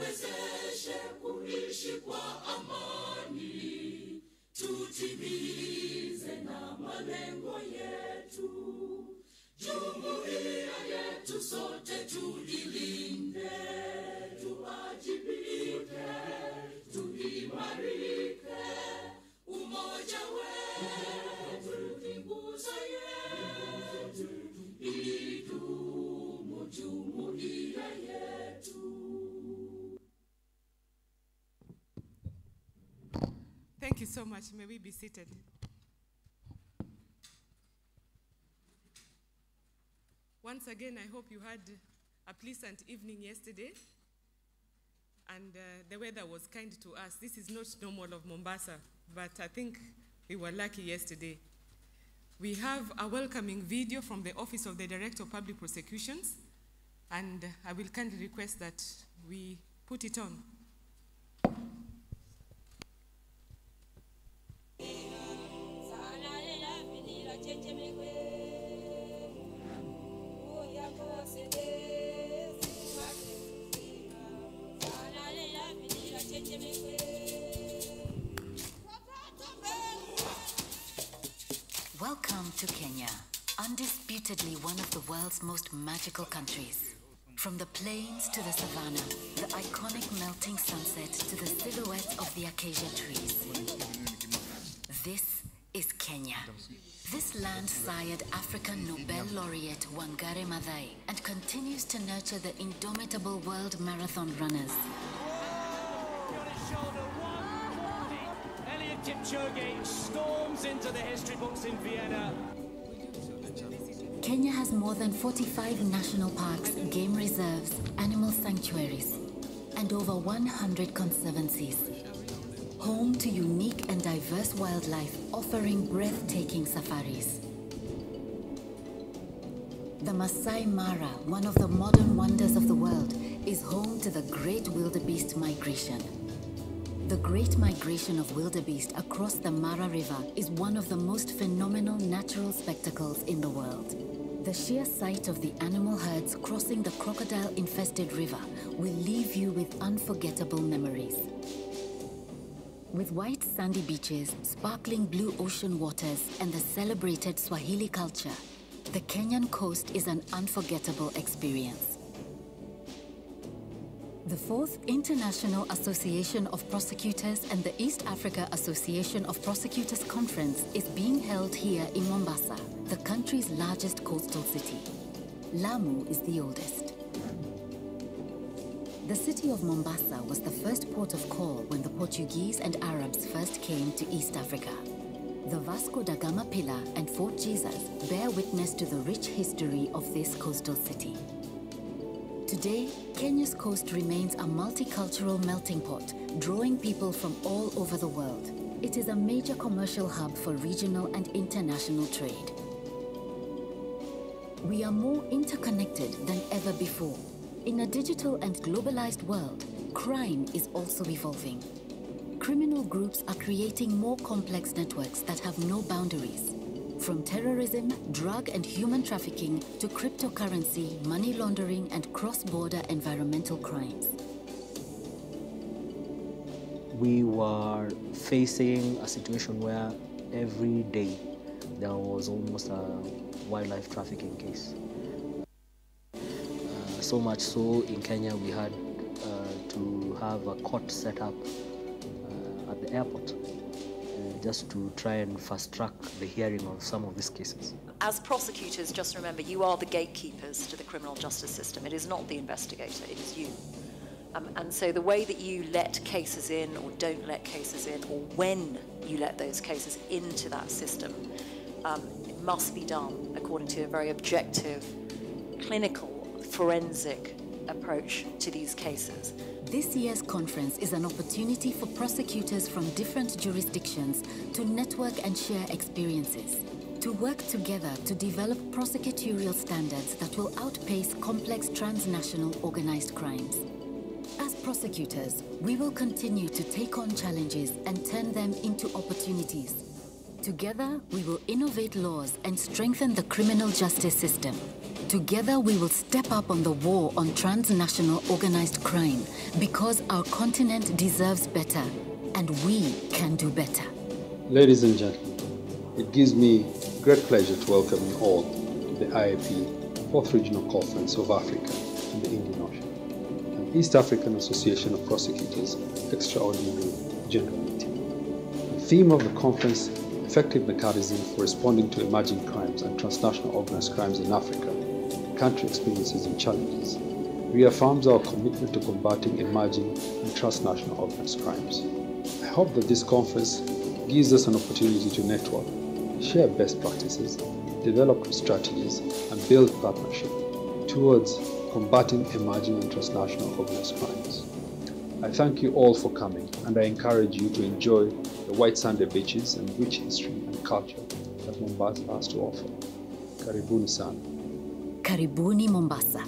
tuwezeshe kuishi kwa amani, tutimize na malengo yetu. Jumuiya yetu sote tuilinde, Thank you so much. May we be seated? Once again, I hope you had a pleasant evening yesterday. And uh, the weather was kind to us. This is not normal of Mombasa, but I think we were lucky yesterday. We have a welcoming video from the Office of the Director of Public Prosecutions, and I will kindly request that we put it on. Undisputedly one of the world's most magical countries. From the plains to the savannah, the iconic melting sunset to the silhouette of the acacia trees. This is Kenya. This land sired African Nobel laureate Wangari Maathai and continues to nurture the indomitable world marathon runners. Kipchoge storms into the history books in Vienna. Kenya has more than 45 national parks, game reserves, animal sanctuaries, and over 100 conservancies. Home to unique and diverse wildlife offering breathtaking safaris. The Masai Mara, one of the modern wonders of the world, is home to the great wildebeest migration. The Great Migration of Wildebeest across the Mara River is one of the most phenomenal natural spectacles in the world. The sheer sight of the animal herds crossing the crocodile-infested river will leave you with unforgettable memories. With white sandy beaches, sparkling blue ocean waters, and the celebrated Swahili culture, the Kenyan coast is an unforgettable experience. The Fourth International Association of Prosecutors and the East Africa Association of Prosecutors Conference is being held here in Mombasa, the country's largest coastal city. Lamu is the oldest. The city of Mombasa was the first port of call when the Portuguese and Arabs first came to East Africa. The Vasco da Gama Pillar and Fort Jesus bear witness to the rich history of this coastal city. Today, Kenya's coast remains a multicultural melting pot, drawing people from all over the world. It is a major commercial hub for regional and international trade. We are more interconnected than ever before. In a digital and globalized world, crime is also evolving. Criminal groups are creating more complex networks that have no boundaries. From terrorism, drug and human trafficking to cryptocurrency, money laundering, and cross border environmental crimes. we were facing a situation where every day there was almost a wildlife trafficking case. Uh, so much so in Kenya we had uh, to have a court set up uh, at the airport just to try and fast track the hearing of some of these cases. As prosecutors, just remember you are the gatekeepers to the criminal justice system. It is not the investigator, it is you. Um, and so the way that you let cases in or don't let cases in, or when you let those cases into that system, um, must be done according to a very objective, clinical, forensic approach to these cases. This year's conference is an opportunity for prosecutors from different jurisdictions to network and share experiences, to work together to develop prosecutorial standards that will outpace complex transnational organized crimes. As prosecutors, we will continue to take on challenges and turn them into opportunities. Together, we will innovate laws and strengthen the criminal justice system. Together, we will step up on the war on transnational organized crime because our continent deserves better and we can do better. Ladies and gentlemen, it gives me great pleasure to welcome you all to the IAP Fourth Regional Conference of Africa in the Indian Ocean, and East African Association of Prosecutors Extraordinary General Meeting. The theme of the conference, Effective Mechanism for Responding to Emerging Crimes and Transnational Organized Crimes in Africa, Country Experiences and Challenges, reaffirms our commitment to combating emerging and transnational organized crimes. I hope that this conference gives us an opportunity to network, share best practices, develop strategies, and build partnership towards combating emerging and transnational organized crimes. I thank you all for coming, and I encourage you to enjoy the white sandy beaches and rich history and culture that Mombasa has to offer. Karibuni sana. Karibuni Mombasa.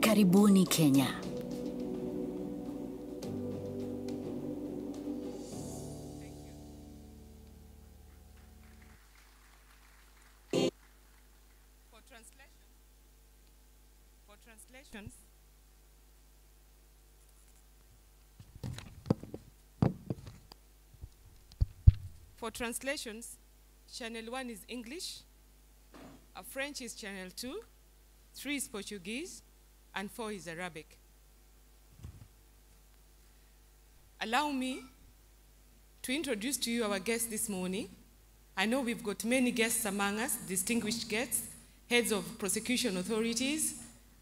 Karibuni Kenya. For translation, for translations, channel 1 is English, French is channel two, three is Portuguese, and four is Arabic. Allow me to introduce to you our guests this morning. I know we've got many guests among us, distinguished guests, heads of prosecution authorities,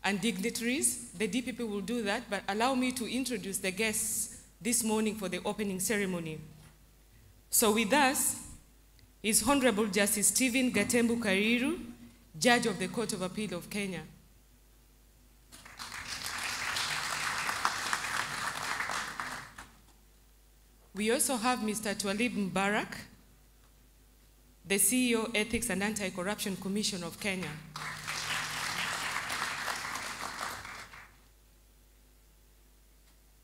and dignitaries. The DPP will do that, but allow me to introduce the guests this morning for the opening ceremony. So with us is Honorable Justice Stephen Gatembu Kairu, Judge of the Court of Appeal of Kenya. We also have Mr. Twalib Mbarak, the CEO, Ethics and Anti-Corruption Commission of Kenya.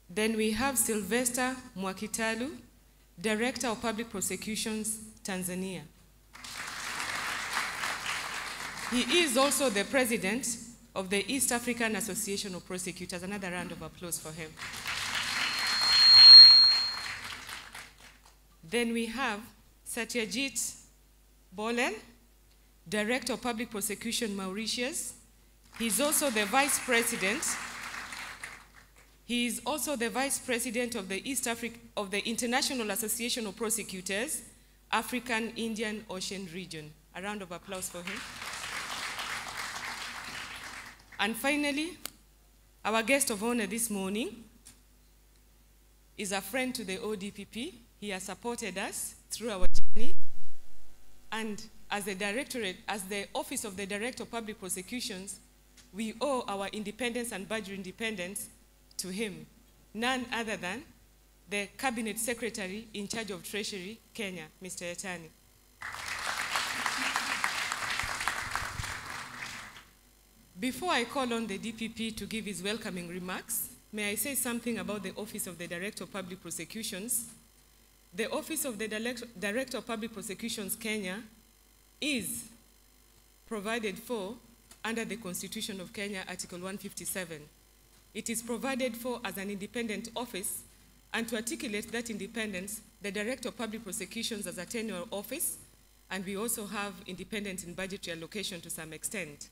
Then we have Sylvester Mwakitalu, Director of Public Prosecutions, Tanzania. He is also the President of the East African Association of Prosecutors. Another round of applause for him. Then we have Satyajit Boolell, Director of Public Prosecution, Mauritius. He's also the Vice President. He is also the Vice President of the East Africa of the International Association of Prosecutors, African Indian Ocean Region. A round of applause for him. And finally, our guest of honor this morning is a friend to the ODPP. He has supported us through our journey. And as the directorate, as the Office of the Director of Public Prosecutions, we owe our independence and budget independence to him, none other than the Cabinet Secretary in charge of Treasury, Kenya, Mr. Yatani. Before I call on the DPP to give his welcoming remarks, may I say something about the Office of the Director of Public Prosecutions? The Office of the Director of Public Prosecutions, Kenya, is provided for under the Constitution of Kenya, Article 157. It is provided for as an independent office, and to articulate that independence, the Director of Public Prosecutions has a tenure office, and we also have independence in budgetary allocation to some extent.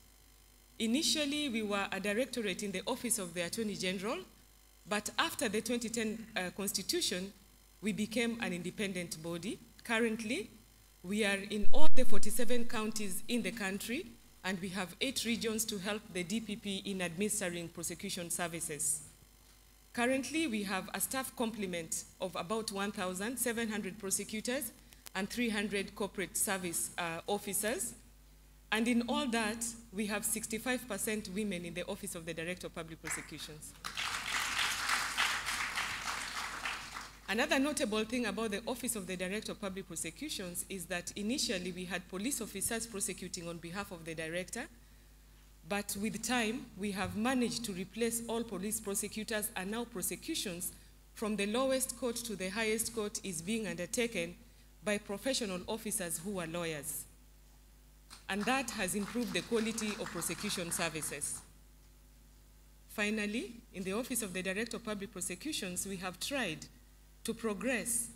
Initially, we were a directorate in the Office of the Attorney General, but after the 2010 uh, Constitution, we became an independent body. Currently, we are in all the 47 counties in the country, and we have eight regions to help the DPP in administering prosecution services. Currently, we have a staff complement of about 1,700 prosecutors and 300 corporate service uh, officers. And in all that, we have 65% women in the Office of the Director of Public Prosecutions. Another notable thing about the Office of the Director of Public Prosecutions is that initially we had police officers prosecuting on behalf of the director, but with time we have managed to replace all police prosecutors and now prosecutions from the lowest court to the highest court is being undertaken by professional officers who are lawyers. And that has improved the quality of prosecution services. Finally, in the Office of the Director of Public Prosecutions, we have tried to progress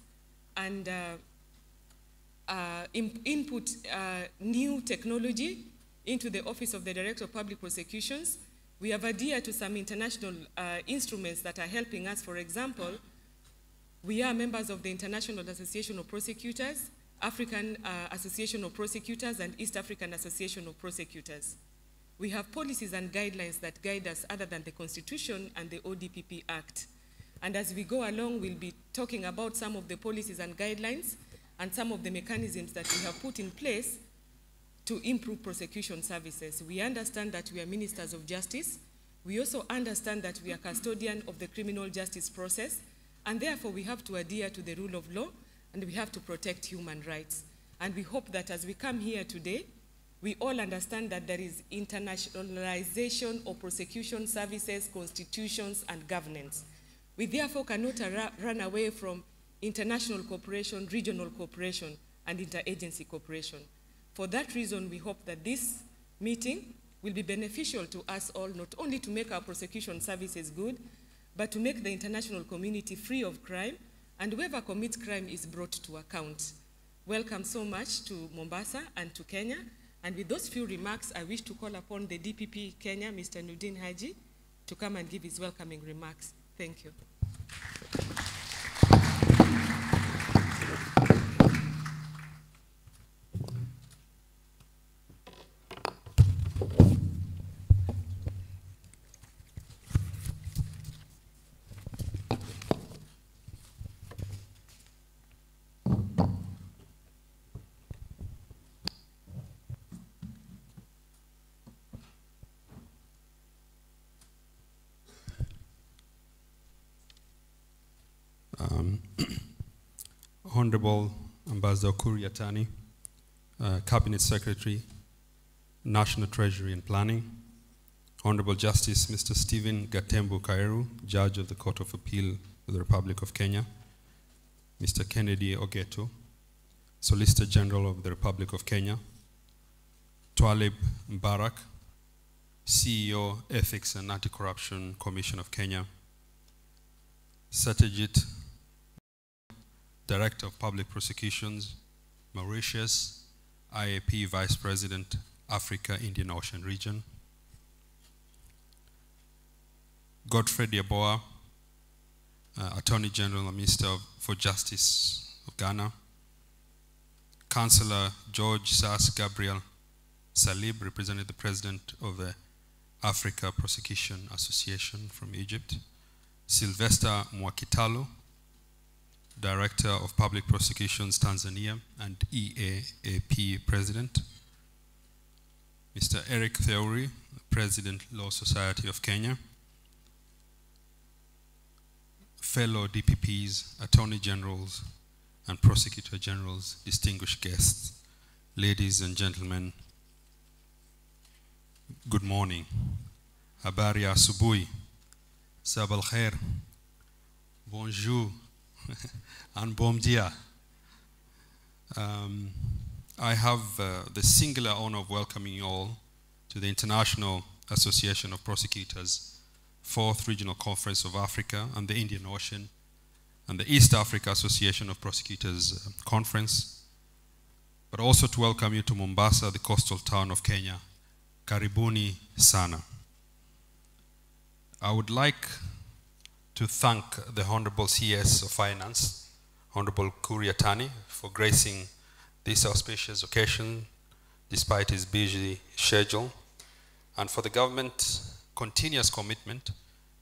and uh, uh, in- input uh, new technology into the Office of the Director of Public Prosecutions. We have adhered to some international uh, instruments that are helping us. For example, we are members of the International Association of Prosecutors, African uh, Association of Prosecutors, and East African Association of Prosecutors. We have policies and guidelines that guide us other than the Constitution and the ODPP Act. And as we go along, we'll be talking about some of the policies and guidelines and some of the mechanisms that we have put in place to improve prosecution services. We understand that we are ministers of justice. We also understand that we are custodian of the criminal justice process, and therefore we have to adhere to the rule of law and we have to protect human rights. And we hope that as we come here today, we all understand that there is internationalization of prosecution services, constitutions, and governance. We therefore cannot run away from international cooperation, regional cooperation, and interagency cooperation. For that reason, we hope that this meeting will be beneficial to us all, not only to make our prosecution services good, but to make the international community free of crime, and whoever commits crime is brought to account. Welcome so much to Mombasa and to Kenya. And with those few remarks, I wish to call upon the DPP Kenya, Mr. Noordin Haji, to come and give his welcoming remarks. Thank you. Honorable Ambassador Ukur Yatani, uh, Cabinet Secretary, National Treasury and Planning, Honorable Justice Mr. Stephen Gatembu Kairu, Judge of the Court of Appeal of the Republic of Kenya, Mr. Kennedy Ogeto, Solicitor General of the Republic of Kenya, Twalib Mbarak, CEO, Ethics and Anti-Corruption Commission of Kenya, Satyajit Director of Public Prosecutions, Mauritius, IAP Vice President, Africa Indian Ocean Region. Godfred Yeboah, uh, Attorney General and Minister of- for Justice of Ghana. Councillor George Sas Gabriel Salib, representing the President of the Africa Prosecution Association from Egypt. Sylvester Mwakitalu, Director of Public Prosecutions Tanzania and EAAP President. Mr. Eric Theuri, President, Law Society of Kenya. Fellow DPPs, Attorney Generals, and Prosecutor Generals, distinguished guests, ladies and gentlemen, good morning. Habari asubuhi. Sabal khair. Bonjour. and bom dia. Um, I have uh, the singular honor of welcoming you all to the International Association of Prosecutors, Fourth Regional Conference of Africa and the Indian Ocean, and the East Africa Association of Prosecutors uh, Conference, but also to welcome you to Mombasa, the coastal town of Kenya. Karibuni sana. I would like to thank the Honorable CS of Finance, Honorable Ukur Yatani, for gracing this auspicious occasion despite his busy schedule, and for the government's continuous commitment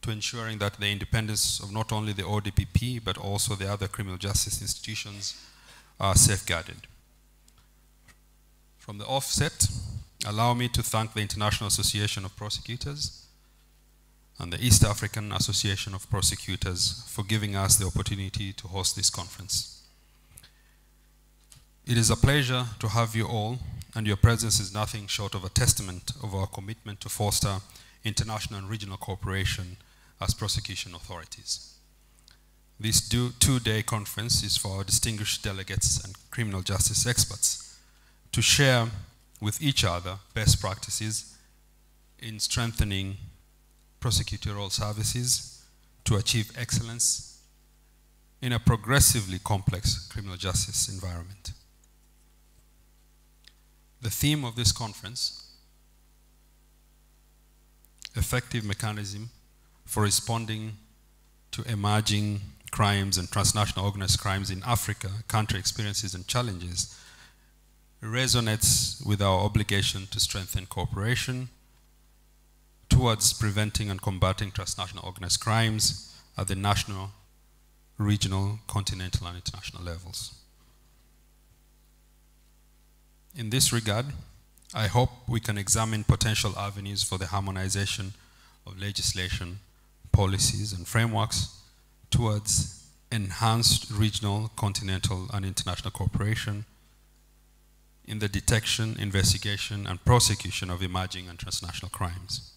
to ensuring that the independence of not only the ODPP but also the other criminal justice institutions are safeguarded. From the offset, allow me to thank the International Association of Prosecutors and the East African Association of Prosecutors for giving us the opportunity to host this conference. It is a pleasure to have you all, and your presence is nothing short of a testament of our commitment to foster international and regional cooperation as prosecution authorities. this two-day conference is for our distinguished delegates and criminal justice experts to share with each other best practices in strengthening prosecutorial services to achieve excellence in a progressively complex criminal justice environment. The theme of this conference effective mechanism for responding to emerging crimes and transnational organized crimes in Africa, country experiences and challenges, resonates with our obligation to strengthen cooperation towards preventing and combating transnational organized crimes at the national, regional, continental, and international levels. In this regard, I hope we can examine potential avenues for the harmonization of legislation, policies, and frameworks towards enhanced regional, continental, and international cooperation in the detection, investigation, and prosecution of emerging and transnational crimes.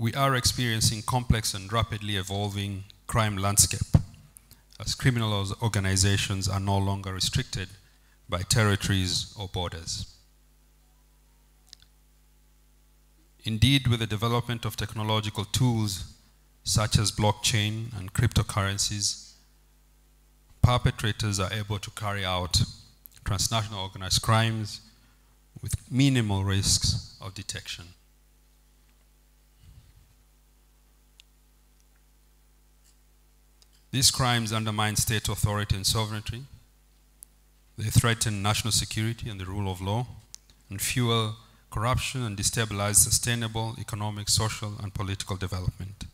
We are experiencing complex and rapidly evolving crime landscape as criminal organizations are no longer restricted by territories or borders. Indeed, with the development of technological tools such as blockchain and cryptocurrencies, perpetrators are able to carry out transnational organized crimes with minimal risks of detection. These crimes undermine state authority and sovereignty, they threaten national security and the rule of law and fuel corruption and destabilize sustainable economic, social, and political development.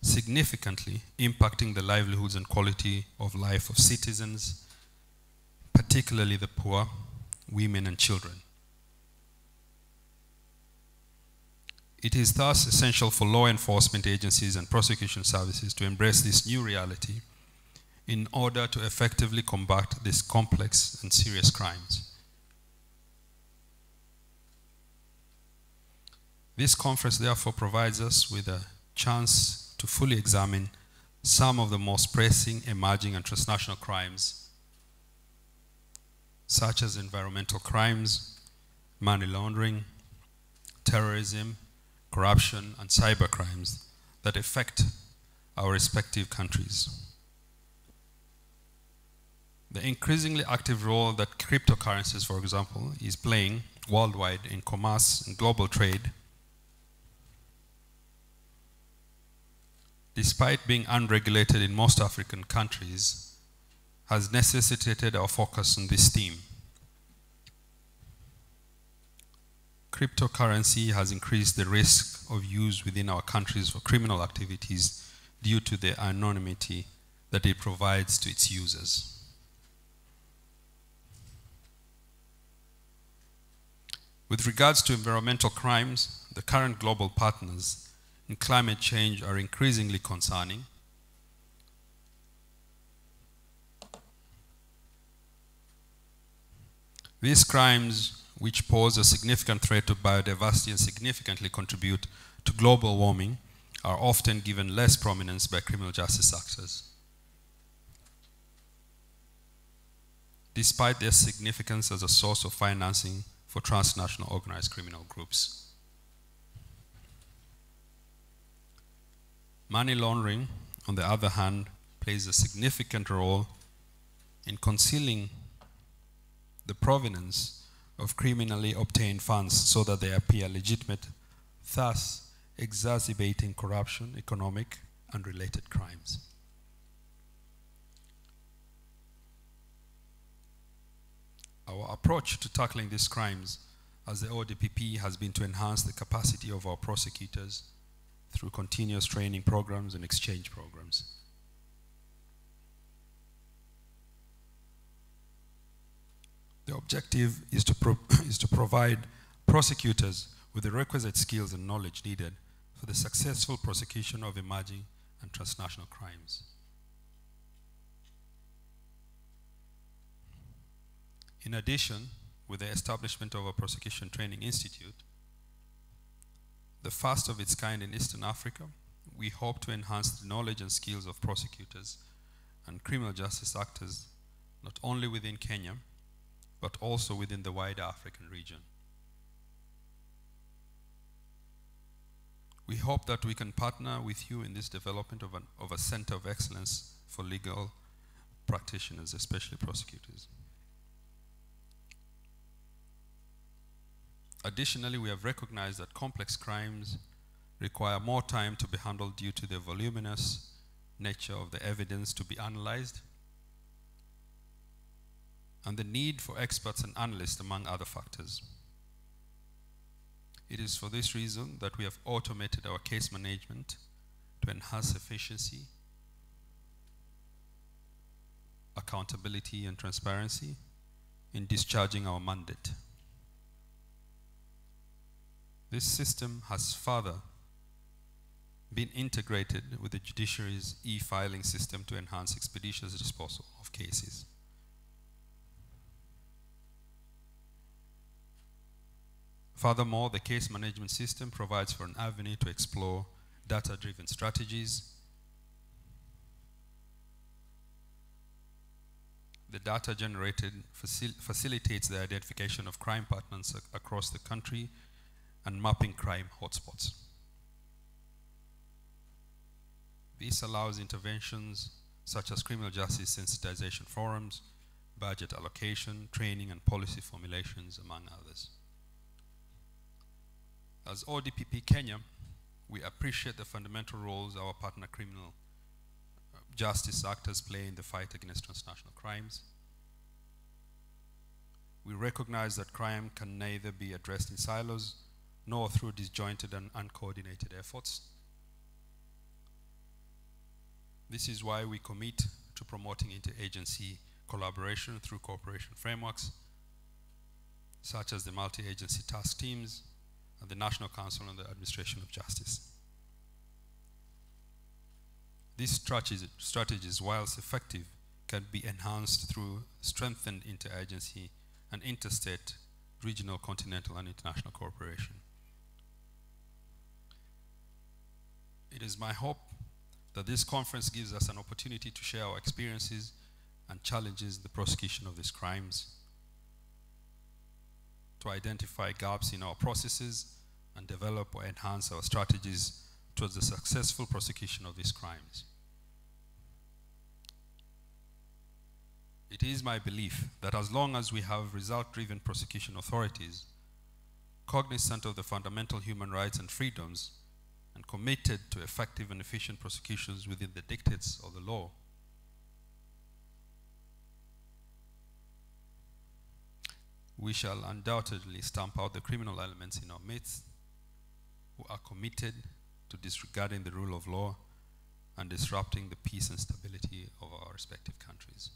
Significantly impacting the livelihoods and quality of life of citizens, particularly the poor, women, and children. It is thus essential for law enforcement agencies and prosecution services to embrace this new reality in order to effectively combat these complex and serious crimes. This conference, therefore, provides us with a chance to fully examine some of the most pressing emerging and transnational crimes, such as environmental crimes, money laundering, terrorism, corruption, and cyber crimes that affect our respective countries. The increasingly active role that cryptocurrencies, for example, is playing worldwide in commerce and global trade, despite being unregulated in most African countries, has necessitated our focus on this theme. Cryptocurrency has increased the risk of use within our countries for criminal activities due to the anonymity that it provides to its users. With regards to environmental crimes, the current global partners in climate change are increasingly concerning. These crimes which pose a significant threat to biodiversity and significantly contribute to global warming, are often given less prominence by criminal justice actors. Despite their significance as a source of financing for transnational organized criminal groups. Money laundering, on the other hand, plays a significant role in concealing the provenance of criminally obtained funds so that they appear legitimate, thus exacerbating corruption, economic, and related crimes. Our approach to tackling these crimes as the ODPP has been to enhance the capacity of our prosecutors through continuous training programs and exchange programs. The objective is to, is to provide prosecutors with the requisite skills and knowledge needed for the successful prosecution of emerging and transnational crimes. In addition, with the establishment of a prosecution training institute, the first of its kind in Eastern Africa, we hope to enhance the knowledge and skills of prosecutors and criminal justice actors not only within Kenya, but also within the wider African region. We hope that we can partner with you in this development of, an, of a center of excellence for legal practitioners, especially prosecutors. Additionally, we have recognized that complex crimes require more time to be handled due to the voluminous nature of the evidence to be analyzed and the need for experts and analysts, among other factors. It is for this reason that we have automated our case management to enhance efficiency, accountability, and transparency in discharging our mandate. This system has further been integrated with the judiciary's e-filing system to enhance expeditious disposal of cases. Furthermore, the case management system provides for an avenue to explore data-driven strategies. The data generated facil facilitates the identification of crime patterns ac across the country and mapping crime hotspots. This allows interventions such as criminal justice sensitization forums, budget allocation, training, and policy formulations, among others. As ODPP Kenya, we appreciate the fundamental roles our partner criminal uh, justice actors play in the fight against transnational crimes. We recognize that crime can neither be addressed in silos nor through disjointed and uncoordinated efforts. This is why we commit to promoting interagency collaboration through cooperation frameworks, such as the multi-agency task teams the National Council on the Administration of Justice. These strategies, whilst effective, can be enhanced through strengthened interagency and interstate, regional, continental, and international cooperation. It is my hope that this conference gives us an opportunity to share our experiences and challenges the prosecution of these crimes, to identify gaps in our processes and develop or enhance our strategies towards the successful prosecution of these crimes. It is my belief that as long as we have result-driven prosecution authorities, cognizant of the fundamental human rights and freedoms and committed to effective and efficient prosecutions within the dictates of the law. We shall undoubtedly stamp out the criminal elements in our midst who are committed to disregarding the rule of law and disrupting the peace and stability of our respective countries.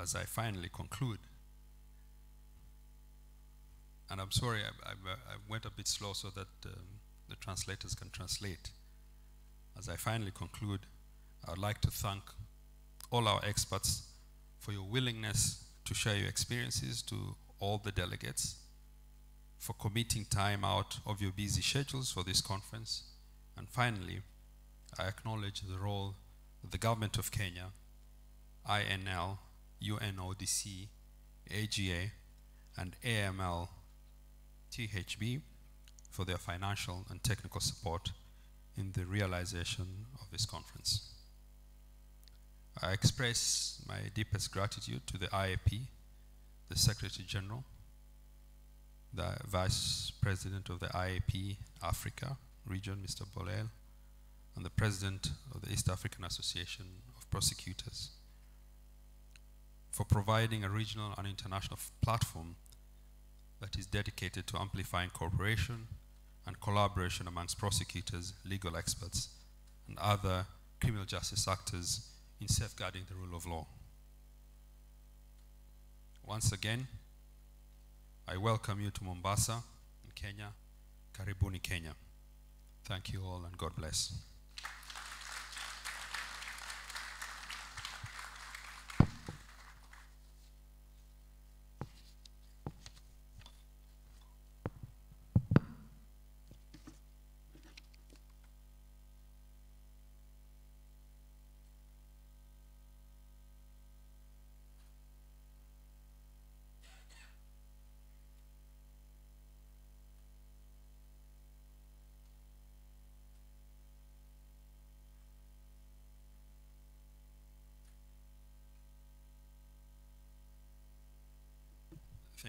As I finally conclude, and I'm sorry, I, I, I, went a bit slow so that um, the translators can translate. As I finally conclude, I would like to thank all our experts for your willingness to share your experiences to all the delegates, for committing time out of your busy schedules for this conference. And finally, I acknowledge the role of the Government of Kenya, INL, UNODC, AGA, and AML THB for their financial and technical support in the realization of this conference. I express my deepest gratitude to the IAP, the Secretary General, the Vice President of the IAP Africa region, Mr. Boolell, and the President of the East African Association of Prosecutors for providing a regional and international platform that is dedicated to amplifying cooperation and collaboration amongst prosecutors, legal experts, and other criminal justice actors in safeguarding the rule of law. Once again, I welcome you to Mombasa in Kenya. Karibuni, Kenya. Thank you all and God bless.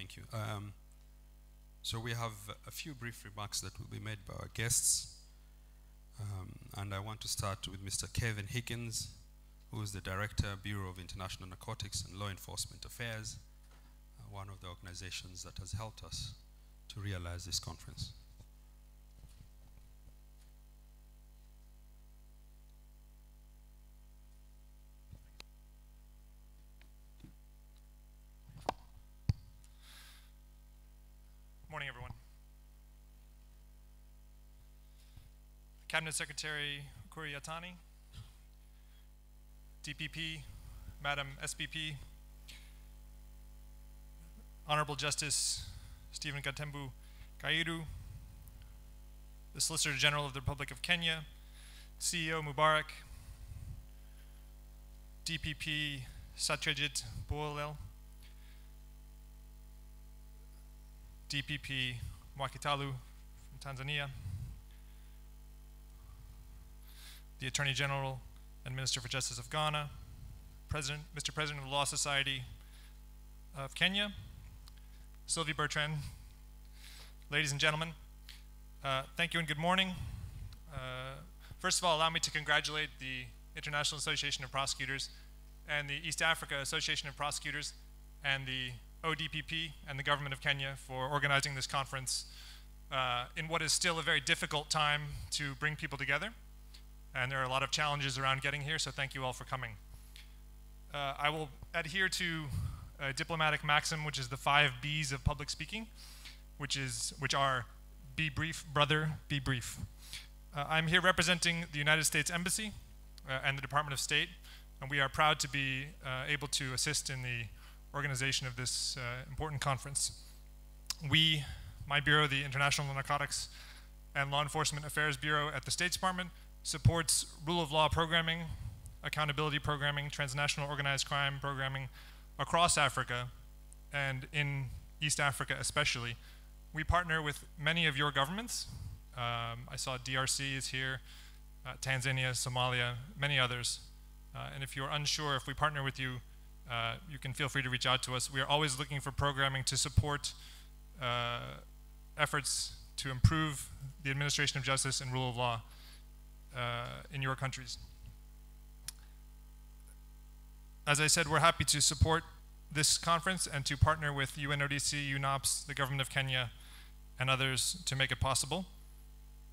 Thank you. Um, so we have a few brief remarks that will be made by our guests. Um, and I want to start with Mr. Kevin Higgins, who is the Director, Bureau of International Narcotics and Law Enforcement Affairs, uh, one of the organizations that has helped us to realize this conference. Morning, everyone. Cabinet Secretary Ukur Yatani, DPP, Madam SPP, Honorable Justice Stephen Gatembu Kairu, the Solicitor General of the Republic of Kenya, CEO Mubarak, DPP Satyajit Boolell, DPP Mwakitalu from Tanzania, the Attorney General and Minister for Justice of Ghana, President, Mr. President of the Law Society of Kenya, Sylvie Bertrand, ladies and gentlemen, uh, thank you and good morning. Uh, first of all, allow me to congratulate the International Association of Prosecutors and the East Africa Association of Prosecutors and the ODPP and the government of Kenya for organizing this conference uh, in what is still a very difficult time to bring people together. And there are a lot of challenges around getting here, so thank you all for coming. Uh, I will adhere to a diplomatic maxim, which is the five B's of public speaking, which, is, which are be brief, brother, be brief. Uh, I'm here representing the United States Embassy uh, and the Department of State, and we are proud to be uh, able to assist in the organization of this uh, important conference. We, my bureau, the International Narcotics and Law Enforcement Affairs Bureau at the State Department, supports rule of law programming, accountability programming, transnational organized crime programming across Africa and in East Africa especially. We partner with many of your governments. Um, I saw DRC is here, uh, Tanzania, Somalia, many others. Uh, and if you're unsure if we partner with you, uh, you can feel free to reach out to us. We are always looking for programming to support uh, efforts to improve the administration of justice and rule of law in your countries. As I said, we're happy to support this conference and to partner with UNODC, UNOPS, the government of Kenya, and others to make it possible.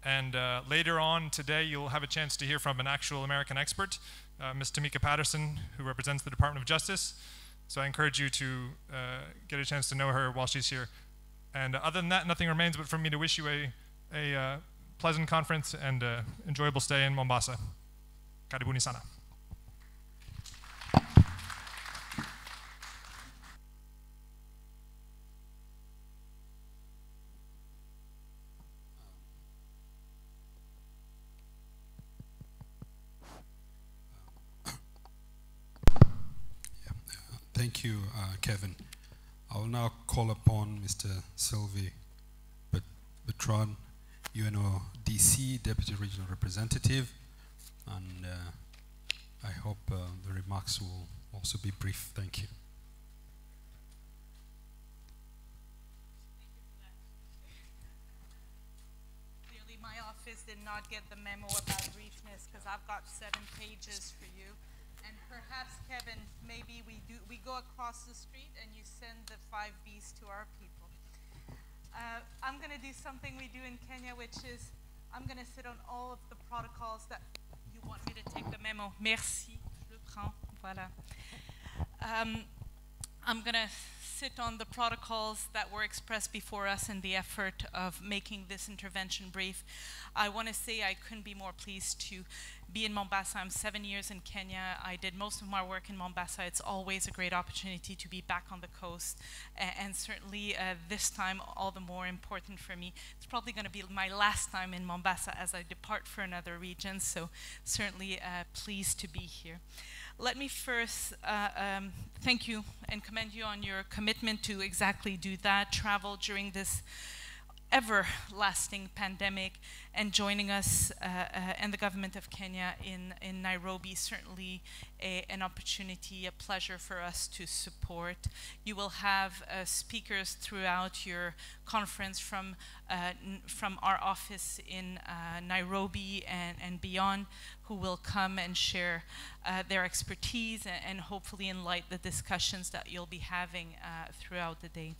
And uh, later on today, you'll have a chance to hear from an actual American expert, uh, Ms. Tamika Patterson, who represents the Department of Justice. So I encourage you to uh, get a chance to know her while she's here. And other than that, nothing remains but for me to wish you a, a uh, pleasant conference and uh, enjoyable stay in Mombasa. Karibuni sana. Thank you, uh, Kevin. I will now call upon Mr. Sylvie Bertrand, UNODC Deputy Regional Representative, and uh, I hope uh, the remarks will also be brief. Thank you. Clearly, my office did not get the memo about briefness because I've got seven pages for you. And perhaps, Kevin, maybe we do we go across the street and you send the five Bs to our people. Uh, I'm going to do something we do in Kenya, which is I'm going to sit on all of the protocols that you want me to take the memo. Merci, je le prends. Voilà. Um, I'm going to sit on the protocols that were expressed before us in the effort of making this intervention brief. I want to say I couldn't be more pleased to be in Mombasa. I'm seven years in Kenya. I did most of my work in Mombasa. It's always a great opportunity to be back on the coast, a- and certainly uh, this time all the more important for me. It's probably going to be my last time in Mombasa as I depart for another region, so certainly uh, pleased to be here. Let me first uh, um, thank you and commend you on your commitment to exactly do that, travel during this everlasting pandemic and joining us uh, uh, and the government of Kenya in, in Nairobi certainly a, an opportunity, a pleasure for us to support. You will have uh, speakers throughout your conference from, uh, from our office in uh, Nairobi and, and beyond who will come and share uh, their expertise and, and, hopefully enlighten the discussions that you'll be having throughout the day.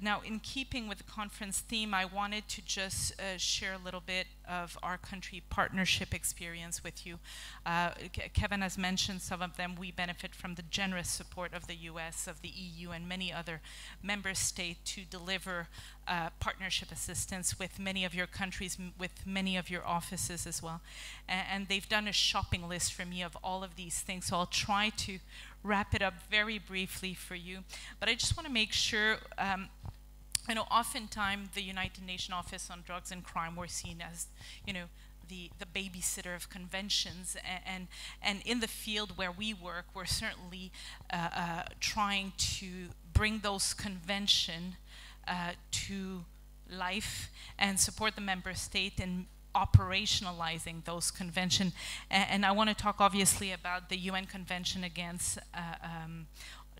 Now, in keeping with the conference theme, I wanted to just uh, share a little bit of our country partnership experience with you. Uh, Kevin has mentioned some of them. We benefit from the generous support of the US, of the EU, and many other member states to deliver uh, partnership assistance with many of your countries, with many of your offices as well. and they've done a shopping list for me of all of these things, so I'll try to wrap it up very briefly for you. But I just want to make sure um, you know, oftentimes the United Nations Office on Drugs and Crime were seen as, you know, the, the babysitter of conventions and, and, and in the field where we work, we're certainly uh, uh, trying to bring those convention uh, to life and support the member state in operationalizing those convention. And, and I want to talk obviously about the UN Convention against uh, um,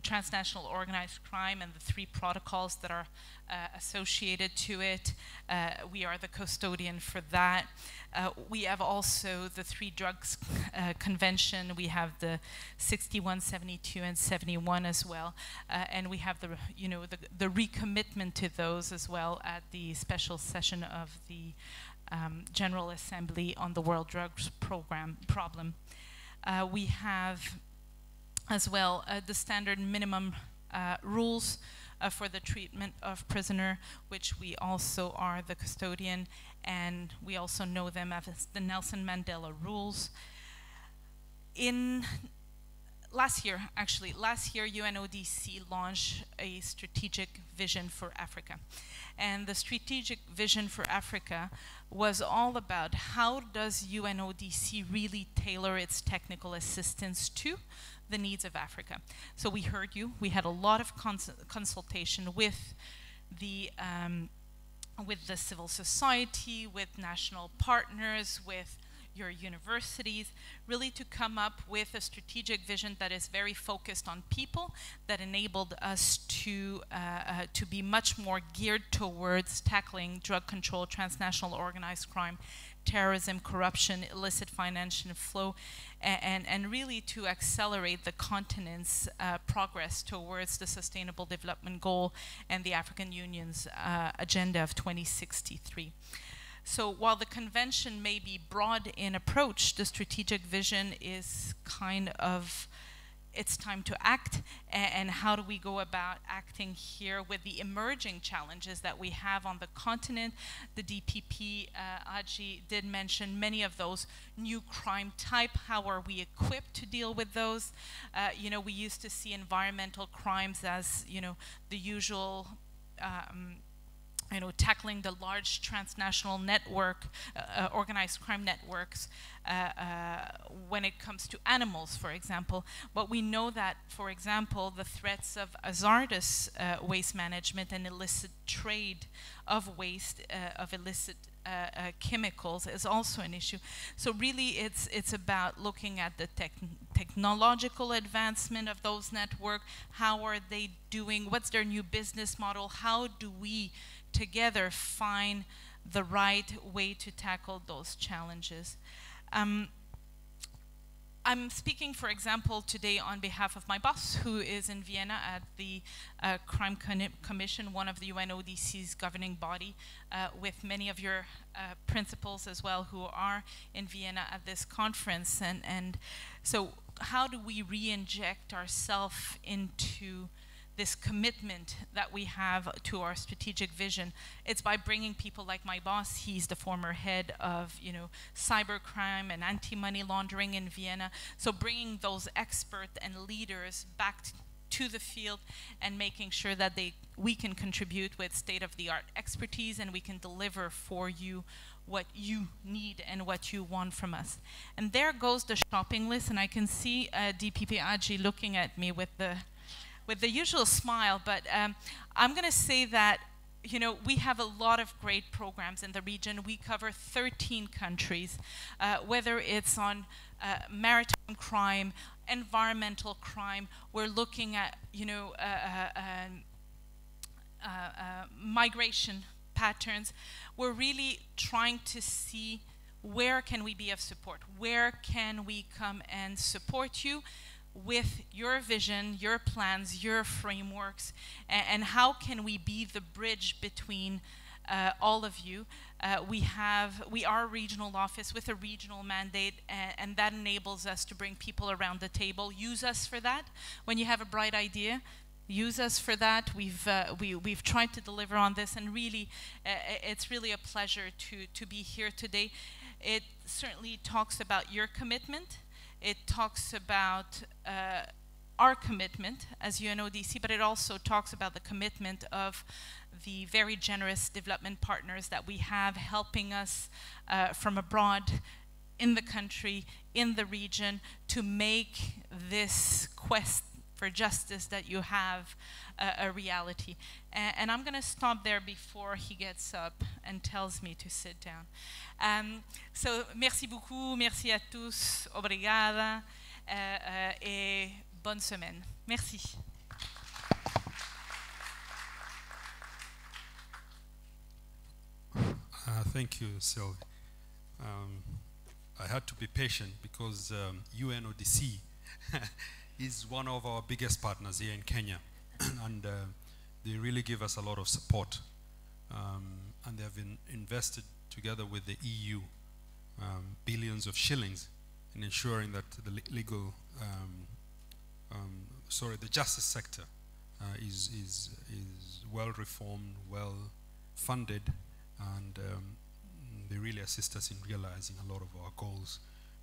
transnational organized crime and the three protocols that are uh, associated to it. Uh, we are the custodian for that. Uh, we have also the three drugs uh, convention. We have the 61, 72, and 71 as well. Uh, and we have the, you know, the, the recommitment to those as well at the special session of the um, General Assembly on the World Drugs Program problem. Uh, we have as well uh, the standard minimum uh, rules uh, for the treatment of prisoner, which we also are the custodian, and we also know them as the Nelson Mandela rules. In last year, actually, last year UNODC launched a strategic vision for Africa. And the strategic vision for Africa was all about how does UNODC really tailor its technical assistance to the needs of Africa. So we heard you. We had a lot of cons consultation with the um, with the civil society, with national partners, with your universities, really to come up with a strategic vision that is very focused on people, that enabled us to, uh, uh, to be much more geared towards tackling drug control, transnational organized crime, terrorism, corruption, illicit financial flow, and, and, really to accelerate the continent's uh, progress towards the Sustainable Development Goal and the African Union's uh, Agenda of 2063. So while the convention may be broad in approach, the strategic vision is kind of it's time to act and, how do we go about acting here with the emerging challenges that we have on the continent. The DPP, uh, Haji did mention many of those new crime type. How are we equipped to deal with those? Uh, you know, we used to see environmental crimes as, you know, the usual um, you know, tackling the large transnational network, uh, uh, organized crime networks uh, uh, when it comes to animals, for example. But we know that, for example, the threats of hazardous uh, waste management and illicit trade of waste, uh, of illicit chemicals is also an issue. So really it's, it's about looking at the tech technological advancement of those networks, how are they doing, what's their new business model, how do we together find the right way to tackle those challenges. Um, I'm speaking, for example, today on behalf of my boss, who is in Vienna at the uh, Crime Commission, one of the UNODC's governing body, uh, with many of your uh, principals as well who are in Vienna at this conference. And, and so how do we re-inject ourselves into this commitment that we have to our strategic vision. It's by bringing people like my boss, he's the former head of, you know, cybercrime and anti-money laundering in Vienna. So bringing those experts and leaders back to the field and making sure that they we can contribute with state-of-the-art expertise and we can deliver for you what you need and what you want from us. And there goes the shopping list, and I can see uh, DPP Haji looking at me with the with the usual smile, but um, I'm going to say that you know, we have a lot of great programs in the region. We cover 13 countries, uh, whether it's on uh, maritime crime, environmental crime. We're looking at, you know, uh, uh, um, uh, uh, migration patterns. We're really trying to see where can we be of support? Where can we come and support you? With your vision, your plans, your frameworks, and, and how can we be the bridge between uh, all of you? Uh, we have, we are a regional office with a regional mandate, and, and that enables us to bring people around the table. Use us for that. When you have a bright idea, use us for that. We've, uh, we, we've tried to deliver on this, and really, uh, it's really a pleasure to, to be here today. It certainly talks about your commitment it talks about uh, our commitment as UNODC, but it also talks about the commitment of the very generous development partners that we have helping us uh, from abroad in the country, in the region, to make this quest for justice that you have uh, a reality. And, and I'm going to stop there before he gets up and tells me to sit down. Um, so, merci beaucoup, merci à tous, obrigada, uh, uh, et bonne semaine. Merci. Uh, thank you, Sylvie. Um, I had to be patient because um, UNODC is one of our biggest partners here in Kenya, and uh, they really give us a lot of support. Um, and they have been invested together with the EU um, billions of shillings in ensuring that the legal, um, um, sorry, the justice sector uh, is, is, is well reformed, well funded, and um, they really assist us in realizing a lot of our goals,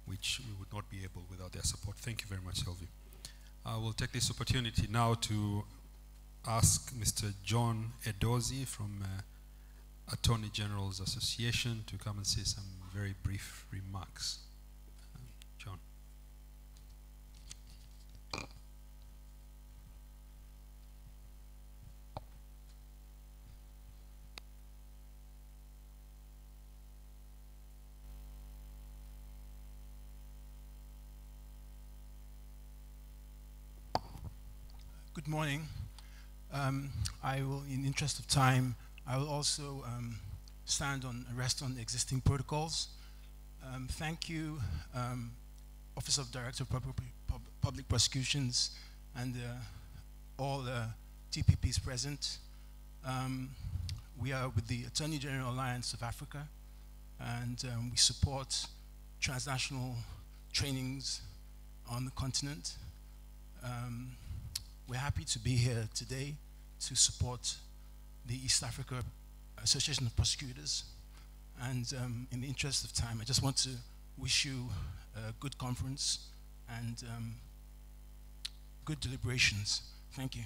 which we would not be able without their support. Thank you very much, Sylvie. I will take this opportunity now to ask Mr. John Edozi from uh, Attorney General's Association to come and say some very brief remarks. John. Good morning. Um, I will, in interest of time, I will also um, stand on, rest on existing protocols. Um, thank you, um, Office of Director of Public, Public Prosecutions and uh, all the DPPs present. Um, we are with the Attorney General Alliance of Africa, and um, we support transnational trainings on the continent. We're happy to be here today to support the East Africa Association of Prosecutors. And um, in the interest of time, I just want to wish you a good conference and um, good deliberations. Thank you.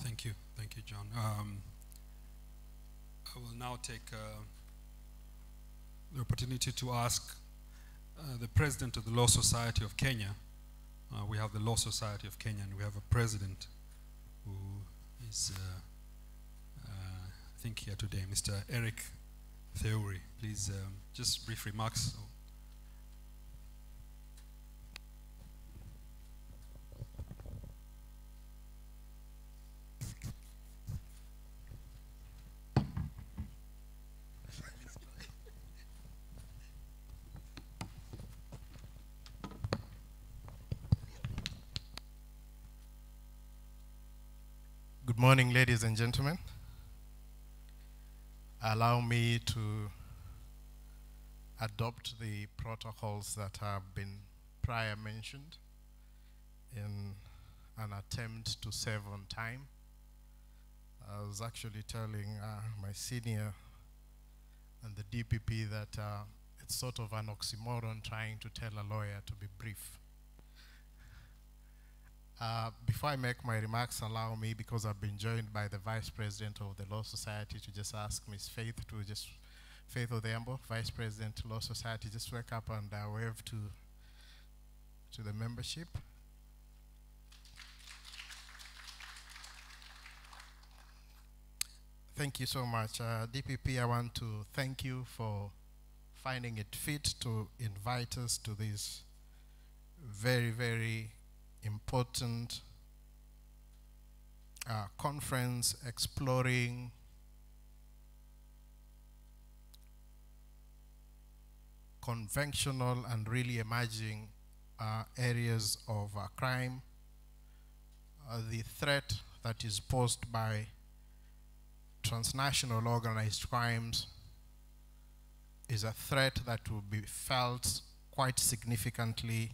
Thank you. Thank you, John. Um, I will now take uh, the opportunity to ask uh, the president of the Law Society of Kenya. Uh, we have the Law Society of Kenya, and we have a president who is, uh, uh I think, here today, Mr. Eric Theuri. Please, um, just brief remarks. Morning, ladies and gentlemen. Allow me to adopt the protocols that have been prior mentioned in an attempt to save on time. I was actually telling uh, my senior and the DPP that uh, it's sort of an oxymoron trying to tell a lawyer to be brief. Uh, before I make my remarks, allow me, because I've been joined by the Vice President of the Law Society, to just ask Ms. Faith to just, Faith Odhiambo, Vice President Law Society, just wake up and uh, wave to to the membership. Thank you so much. Uh, DPP, I want to thank you for finding it fit to invite us to this very, very important uh, conference exploring conventional and really emerging uh, areas of uh, crime, uh, the threat that is posed by transnational organized crimes is a threat that will be felt quite significantly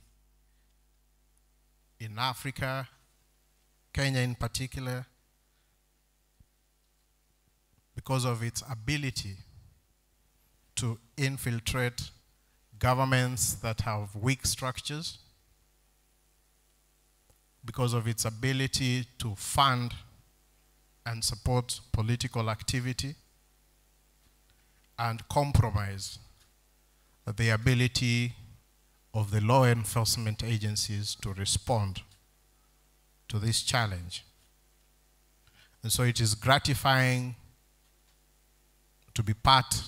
in Africa, Kenya in particular, because of its ability to infiltrate governments that have weak structures, because of its ability to fund and support political activity, and compromise the ability of the law enforcement agencies to respond to this challenge. And so it is gratifying to be part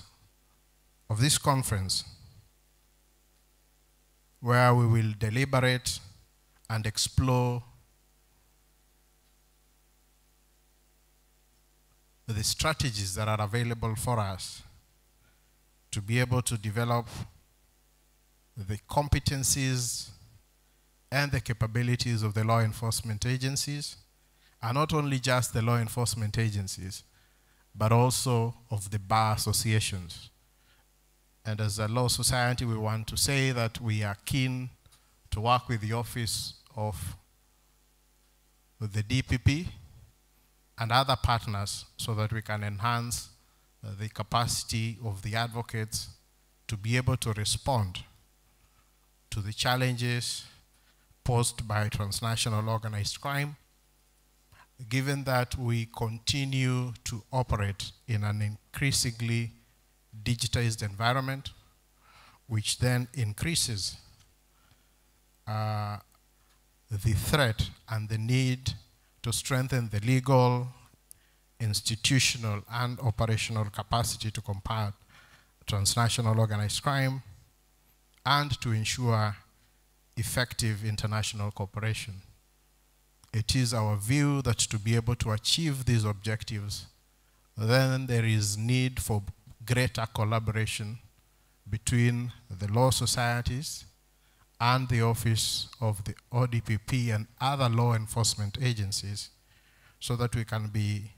of this conference where we will deliberate and explore the strategies that are available for us to be able to develop the competencies and the capabilities of the law enforcement agencies, and not only just the law enforcement agencies, but also of the bar associations. And as a law society, we want to say that we are keen to work with the office of the DPP and other partners so that we can enhance the capacity of the advocates to be able to respond to the challenges posed by transnational organized crime, given that we continue to operate in an increasingly digitized environment, which then increases uh, the threat and the need to strengthen the legal, institutional, and operational capacity to combat transnational organized crime and to ensure effective international cooperation. It is our view that to be able to achieve these objectives, then there is need for greater collaboration between the law societies and the office of the ODPP and other law enforcement agencies so that we can be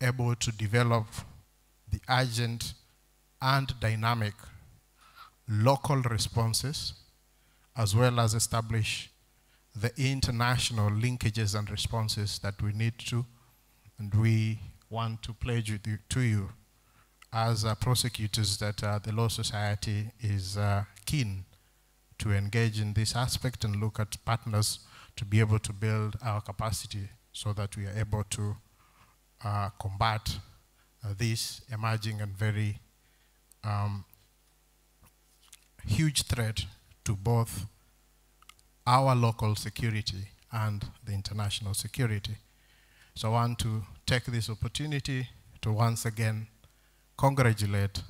able to develop the urgent and dynamic local responses as well as establish the international linkages and responses that we need to and we want to pledge you, to you as uh, prosecutors that uh, the Law Society is uh, keen to engage in this aspect and look at partners to be able to build our capacity so that we are able to uh, combat uh, this emerging and very um, huge threat to both our local security and the international security. So I want to take this opportunity to once again congratulate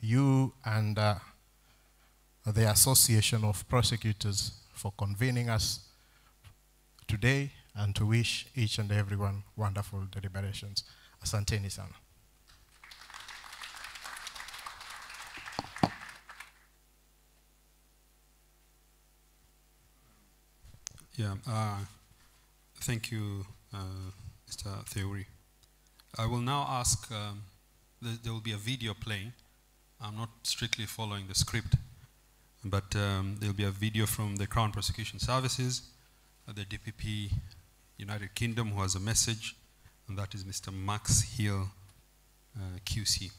you and uh, the Association of Prosecutors for convening us today and to wish each and everyone wonderful deliberations. Asanteni sana. Yeah, uh, thank you, uh, Mr. Theuri. I will now ask, um, th there will be a video playing. I'm not strictly following the script, but um, there'll be a video from the Crown Prosecution Services, uh, the DPP United Kingdom, who has a message, and that is Mr. Max Hill, uh, QC.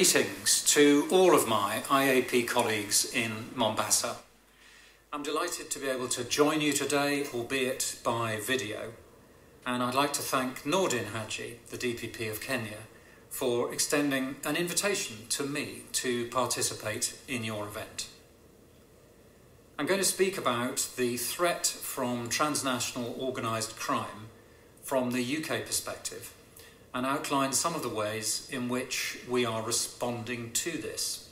Greetings to all of my IAP colleagues in Mombasa. I'm delighted to be able to join you today, albeit by video, and I'd like to thank Noordin Haji, the DPP of Kenya, for extending an invitation to me to participate in your event. I'm going to speak about the threat from transnational organised crime from the UK perspective and outline some of the ways in which we are responding to this.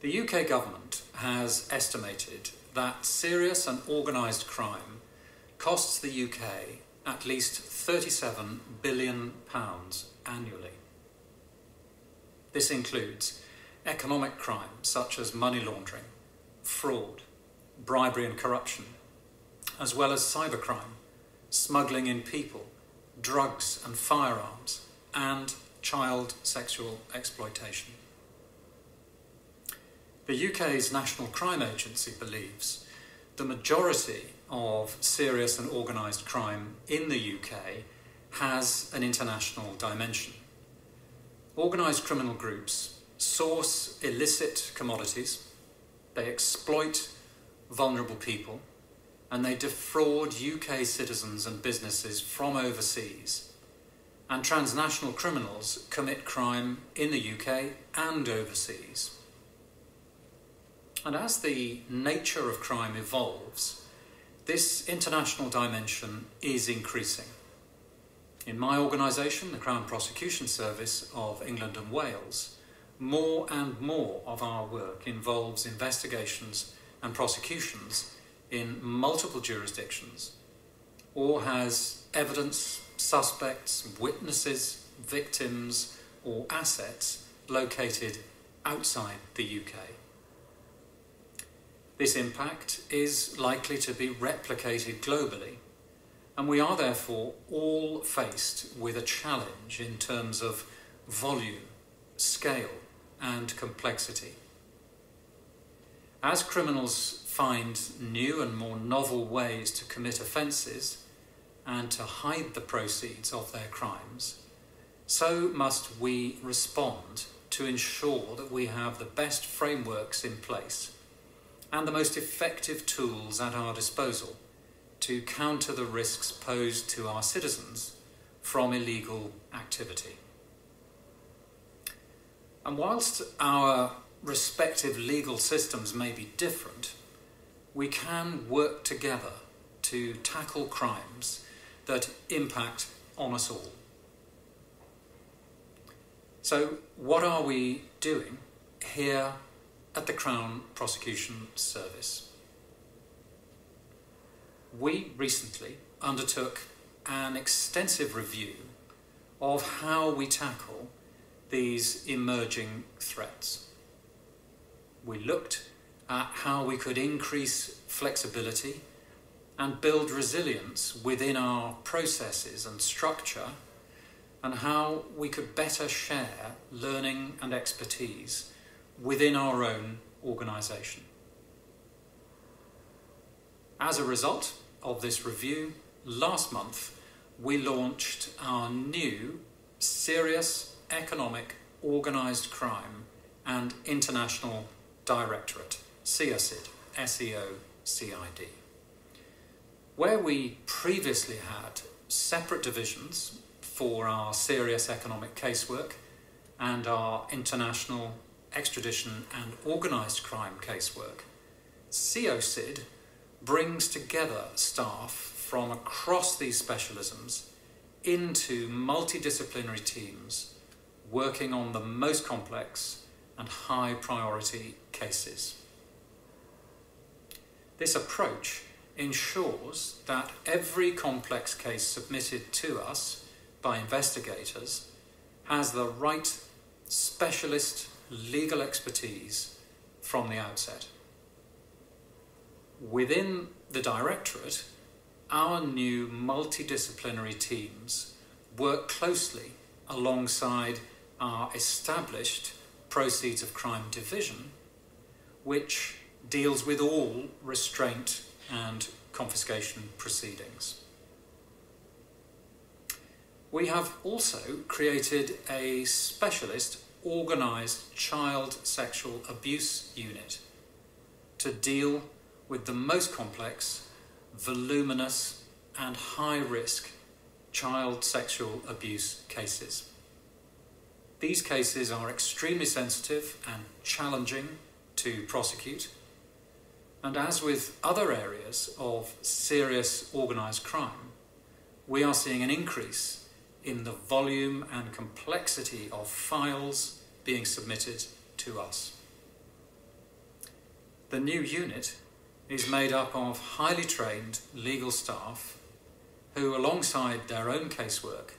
The UK government has estimated that serious and organised crime costs the UK at least £37 billion annually. This includes economic crime such as money laundering, fraud, bribery and corruption, as well as cybercrime, smuggling in people, drugs and firearms, and child sexual exploitation. The UK's National Crime Agency believes the majority of serious and organised crime in the UK has an international dimension. Organised criminal groups source illicit commodities, they exploit vulnerable people, and they defraud UK citizens and businesses from overseas. And transnational criminals commit crime in the UK and overseas. And as the nature of crime evolves, this international dimension is increasing. In my organisation, the Crown Prosecution Service of England and Wales, more and more of our work involves investigations and prosecutions in multiple jurisdictions or has evidence, suspects, witnesses, victims, or assets located outside the UK. This impact is likely to be replicated globally, and we are therefore all faced with a challenge in terms of volume, scale, and complexity. As criminals find new and more novel ways to commit offences and to hide the proceeds of their crimes, so must we respond to ensure that we have the best frameworks in place and the most effective tools at our disposal to counter the risks posed to our citizens from illegal activity. And whilst our respective legal systems may be different, we can work together to tackle crimes that impact on us all. So, what are we doing here at the Crown Prosecution Service? We recently undertook an extensive review of how we tackle these emerging threats. We looked at how we could increase flexibility and build resilience within our processes and structure, and how we could better share learning and expertise within our own organisation. As a result of this review, last month we launched our new Serious Economic Organised Crime and International Directorate, SEOCID, S-E-O-C-I-D. Where we previously had separate divisions for our serious economic casework and our international extradition and organised crime casework, SEOCID brings together staff from across these specialisms into multidisciplinary teams working on the most complex and high priority cases. This approach ensures that every complex case submitted to us by investigators has the right specialist legal expertise from the outset. Within the Directorate, our new multidisciplinary teams work closely alongside our established Proceeds of Crime Division, which deals with all restraint and confiscation proceedings. we have also created a specialist organised child sexual abuse unit to deal with the most complex, voluminous, and high risk child sexual abuse cases. These cases are extremely sensitive and challenging to prosecute, and as with other areas of serious organised crime, we are seeing an increase in the volume and complexity of files being submitted to us. The new unit is made up of highly trained legal staff who, alongside their own casework,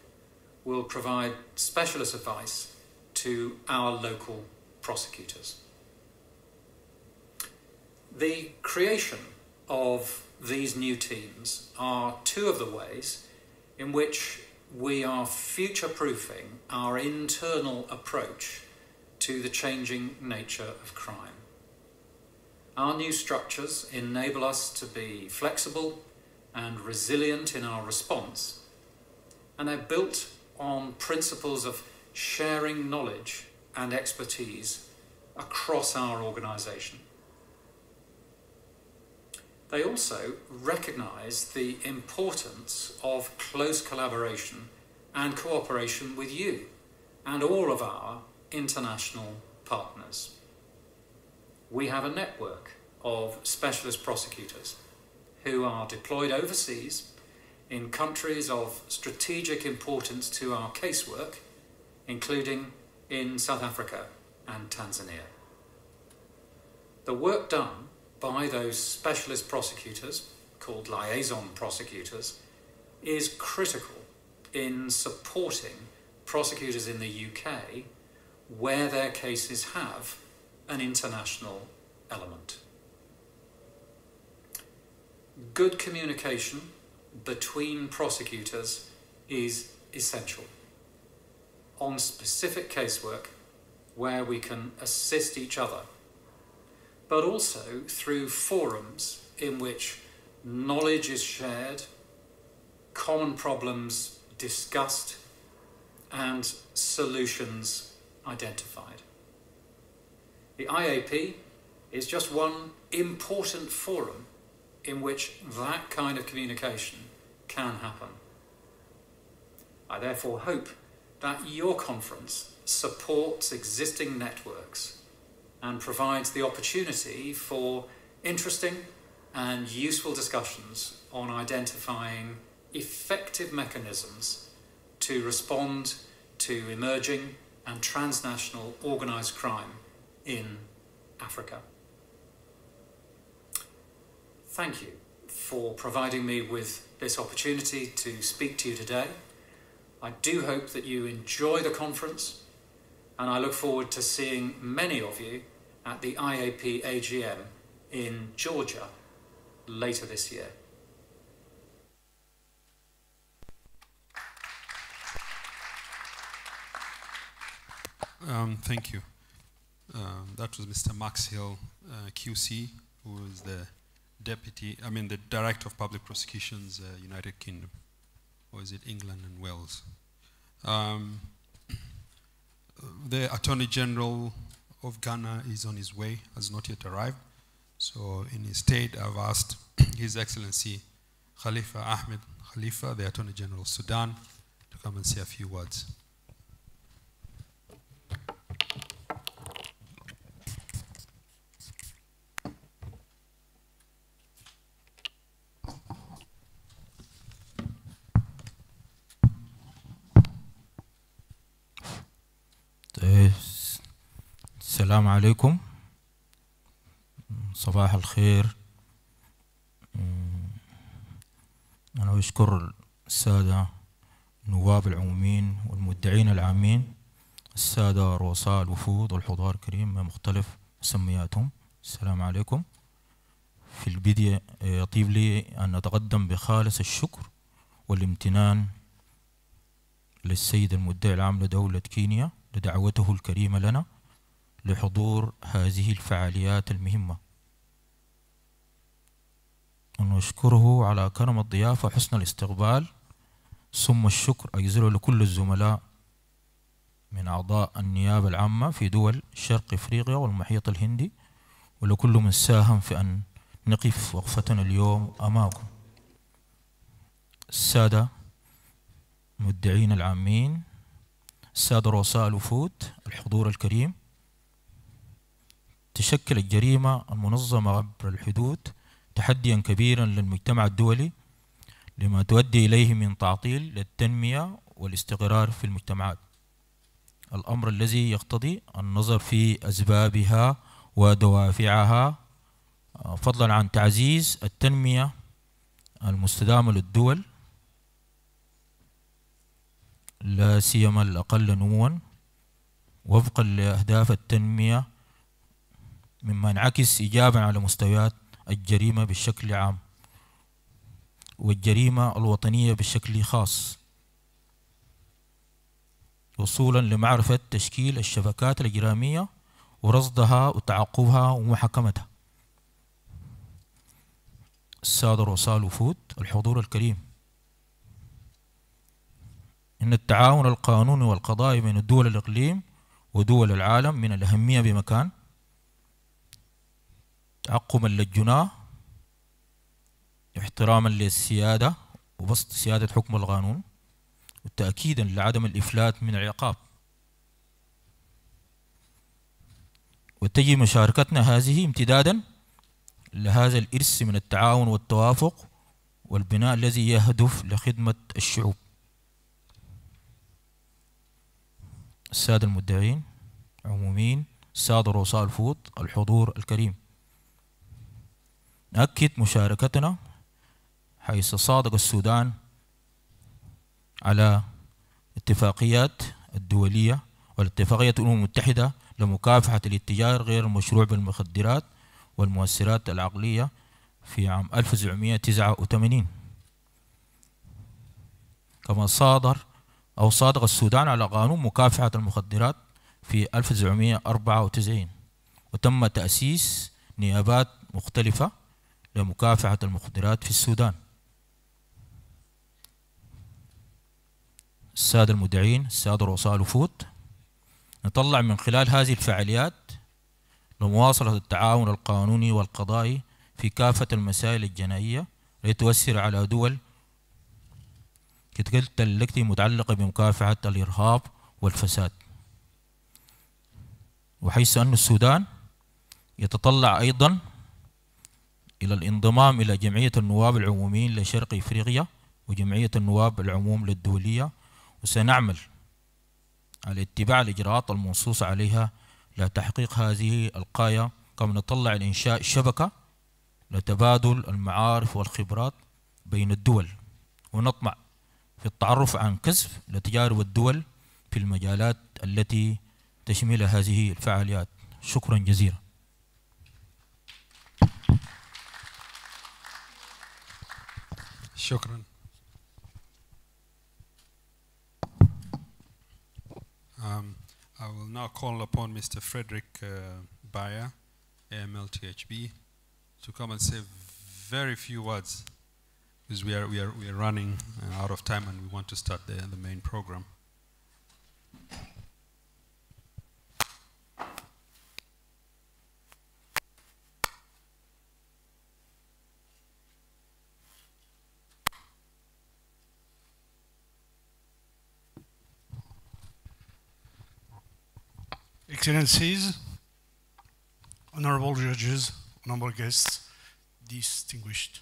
will provide specialist advice to our local prosecutors. The creation of these new teams are two of the ways in which we are future proofing our internal approach to the changing nature of crime. Our new structures enable us to be flexible and resilient in our response, and they're built on principles of sharing knowledge and expertise across our organisation. They also recognise the importance of close collaboration and cooperation with you and all of our international partners. We have a network of specialist prosecutors who are deployed overseas in countries of strategic importance to our casework, including in South Africa and Tanzania. The work done by those specialist prosecutors, called liaison prosecutors, is critical in supporting prosecutors in the UK where their cases have an international element. Good communication between prosecutors is essential on specific casework where we can assist each other but also through forums in which knowledge is shared, common problems discussed, and solutions identified. The IAP is just one important forum in which that kind of communication can happen. I therefore hope that your conference supports existing networks and provides the opportunity for interesting and useful discussions on identifying effective mechanisms to respond to emerging and transnational organised crime in Africa. Thank you for providing me with this opportunity to speak to you today. I do hope that you enjoy the conference and I look forward to seeing many of you at the IAP AGM in Georgia later this year. Um, thank you. Um, that was Mr. Max Hill, uh, QC, who is the deputy, I mean, the director of public prosecutions, uh, United Kingdom, or is it England and Wales? Um, the Attorney General of Ghana is on his way, has not yet arrived. So in his stead, I've asked His Excellency Khalifa Ahmed Khalifa, the Attorney General of Sudan, to come and say a few words. السلام عليكم. صباح الخير. أنا أشكر السادة النواب العموميين والمدعين العامين السادة رؤساء الوفود والحضار الكريم من مختلف مسمياتهم السلام عليكم. في البداية يطيب لي أن أتقدم بخالص الشكر والامتنان للسيد المدعي العام لدولة كينيا لدعوته الكريمة لنا. لحضور هذه الفعاليات المهمة. ونشكره على كرم الضيافة وحسن الاستقبال. ثم الشكر أجزله لكل الزملاء من أعضاء النيابة العامة في دول شرق إفريقيا والمحيط الهندي ولكل من ساهم في أن نقف وقفتنا اليوم أمامكم. السادة مدعين العامين السادة رؤساء الوفود الحضور الكريم. تشكل الجريمة المنظمة عبر الحدود تحديا كبيرا للمجتمع الدولي لما تؤدي إليه من تعطيل للتنمية والاستقرار في المجتمعات. الأمر الذي يقتضي النظر في أسبابها ودوافعها فضلا عن تعزيز التنمية المستدامة للدول لا سيما الأقل نموا وفقا لأهداف التنمية مما ينعكس إيجابا على مستويات الجريمة بشكل عام والجريمة الوطنية بشكل خاص وصولا لمعرفة تشكيل الشبكات الإجرامية ورصدها وتعقبها ومحاكمتها. السادة رؤساء الوفود الحضور الكريم. إن التعاون القانوني والقضائي بين الدول الإقليم ودول العالم من الأهمية بمكان تعقبا للجناه احتراما للسيادة وبسط سيادة حكم القانون وتأكيدا لعدم الإفلات من العقاب. وتجي مشاركتنا هذه امتدادا لهذا الإرث من التعاون والتوافق والبناء الذي يهدف لخدمة الشعوب. السادة المدعين عمومين السادة رؤساء الفوض الحضور الكريم. نأكد مشاركتنا حيث صادق السودان على اتفاقيات الدولية والاتفاقية الأمم المتحدة لمكافحة الاتجار غير المشروع بالمخدرات والمؤثرات العقلية في عام 1989 كما صادر أو صادق السودان على قانون مكافحة المخدرات في 1994 وتم تأسيس نيابات مختلفة لمكافحة المخدرات في السودان. السادة المدعين السادة رؤساء الوفود. نطلع من خلال هذه الفعاليات لمواصلة التعاون القانوني والقضائي في كافة المسائل الجنائية لتؤثر على دول التي متعلقة بمكافحة الإرهاب والفساد. وحيث أن السودان يتطلع أيضا إلى الانضمام إلى جمعية النواب العموميين لشرق إفريقيا وجمعية النواب العموم للدولية وسنعمل على اتباع الإجراءات المنصوص عليها لتحقيق هذه القاية. كما نطلع لإنشاء شبكة لتبادل المعارف والخبرات بين الدول ونطمع في التعرف عن كسب لتجارب الدول في المجالات التي تشمل هذه الفعاليات. شكرا جزيلا. شكرا Um, I will now call upon Mr. Frederick uh, Bayer, AMLTHB, to come and say very few words because we are, we are, we are running uh, out of time and we want to start the, the main program. Excellencies, honorable judges, honorable guests, distinguished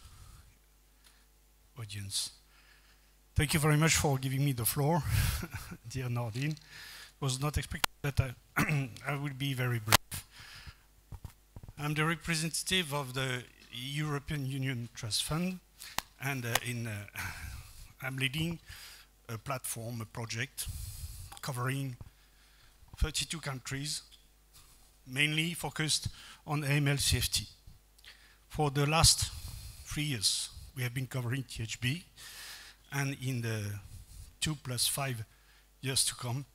audience. Thank you very much for giving me the floor, dear Noordin. Was not expected that I, I will be very brief. I'm the representative of the European Union Trust Fund, and uh, in, uh, I'm leading a platform, a project covering 32 countries, mainly focused on AML safety. For the last three years, we have been covering THB, and in the two plus five years to come,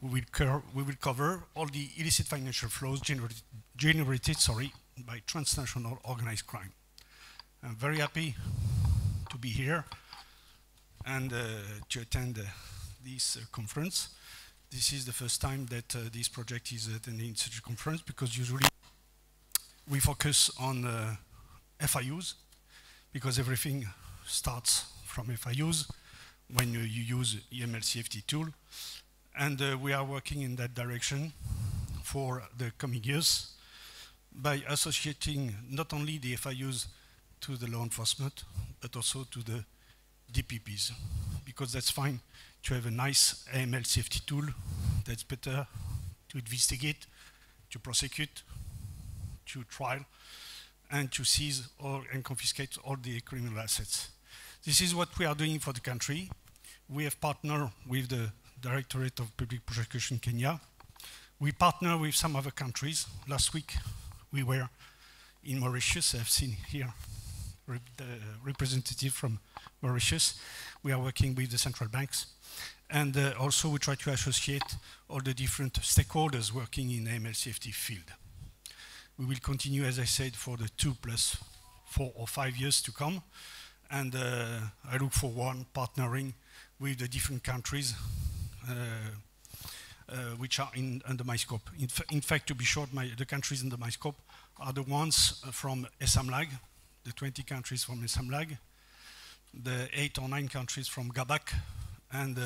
we will, we will cover all the illicit financial flows generated, generated sorry, by transnational organized crime. I'm very happy to be here and uh, to attend uh, this uh, conference. This is the first time that uh, this project is attending such a conference because usually we focus on uh, FIUs because everything starts from FIUs when you, you use AML-CFT tool. And uh, we are working in that direction for the coming years by associating not only the FIUs to the law enforcement, but also to the DPPs, because that's fine to have a nice AML-CFT tool that's better to investigate, to prosecute, to trial, and to seize or, and confiscate all the criminal assets. This is what we are doing for the country. We have partnered with the Directorate of Public Prosecution Kenya. We partner with some other countries. Last week we were in Mauritius. I've seen here the representative from Mauritius. We are working with the central banks. And uh, also we try to associate all the different stakeholders working in AML-CFT field. We will continue, as I said, for the two plus four or five years to come. And uh, I look forward partnering with the different countries uh, uh, which are in, under my scope. In, in fact, to be short, my, the countries under my scope are the ones uh, from ESAMLAG, the 20 countries from ESAMLAG, the eight or nine countries from GABAC, and uh,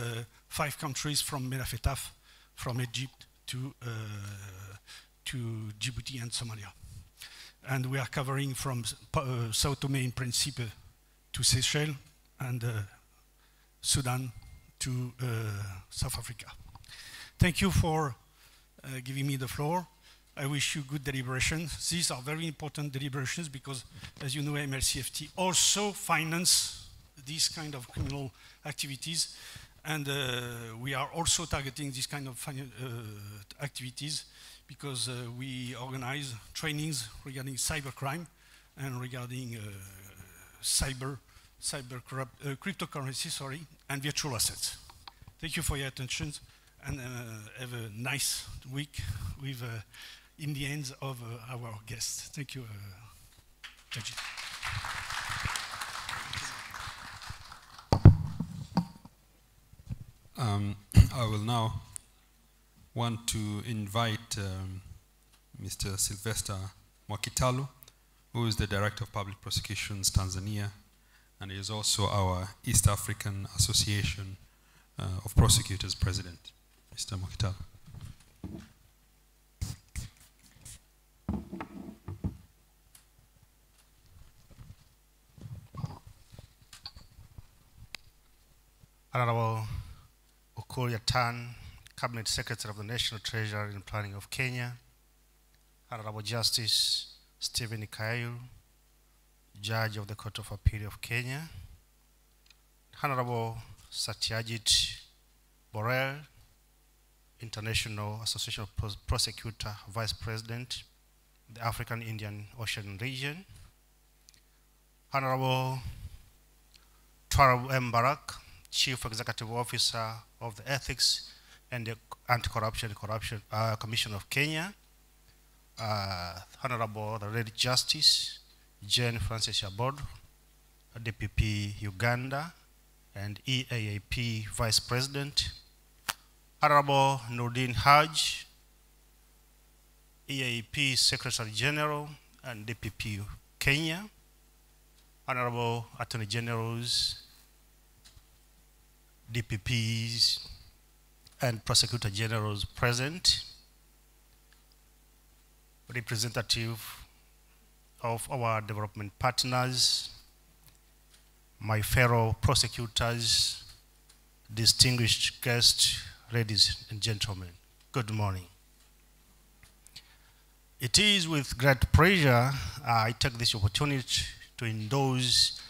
five countries from MENAFATF, from Egypt to, uh, to Djibouti and Somalia. And we are covering from uh, Sao Tome and Principe to Seychelles and uh, Sudan to uh, South Africa. Thank you for uh, giving me the floor. I wish you good deliberations. These are very important deliberations because, as you know, MLCFT also finance these kind of criminal activities. And uh, we are also targeting these kind of uh, activities because uh, we organize trainings regarding cybercrime and regarding uh, cyber, cyber uh, cryptocurrency, sorry, and virtual assets. Thank you for your attention and uh, have a nice week with in the hands of our guests. Thank you, Judge. Um, I will now want to invite um, Mr. Sylvester Mwakitalu, who is the Director of Public Prosecutions Tanzania, and he is also our East African Association uh, of Prosecutors President. Mr. Mwakitalu. Honorable Ukur Yatani, Cabinet Secretary of the National Treasury and Planning of Kenya, Honorable Justice Stephen Kairu, Judge of the Court of Appeal of Kenya, Honorable Satyajit Boolell, International Association of Pros Prosecutor Vice President, the African Indian Ocean Region, Honorable Twalib Mbarak, Chief Executive Officer of the Ethics and the Anti-Corruption Corruption uh, Commission of Kenya, uh, Honorable the Lady Justice Jane Frances Abodo, DPP Uganda, and EAAP Vice President, Honorable Noordin Haji, EAP Secretary General and DPP Kenya, Honorable Attorney Generals, DPPs, and Prosecutor Generals present, representative of our development partners, my fellow prosecutors, distinguished guests, ladies and gentlemen, good morning. It is with great pleasure I take this opportunity to endorse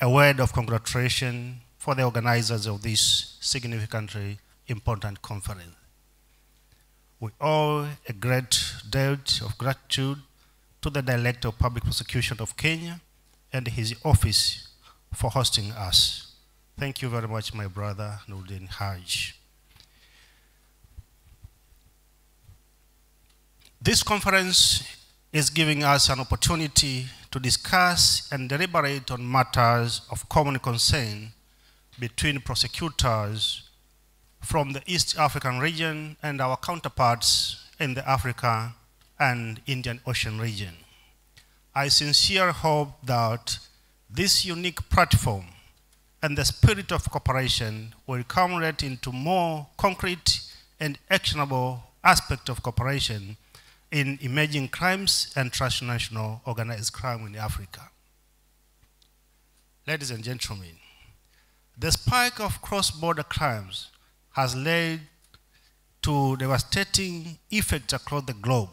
a word of congratulation for the organizers of this significantly important conference. We owe a great debt of gratitude to the Director of Public Prosecution of Kenya and his office for hosting us. Thank you very much, my brother Noordin Haji. This conference is giving us an opportunity to discuss and deliberate on matters of common concern between prosecutors from the East African region and our counterparts in the Africa and Indian Ocean region. I sincerely hope that this unique platform and the spirit of cooperation will culminate into more concrete and actionable aspects of cooperation in emerging crimes and transnational organized crime in Africa. Ladies and gentlemen, the spike of cross-border crimes has led to devastating effects across the globe.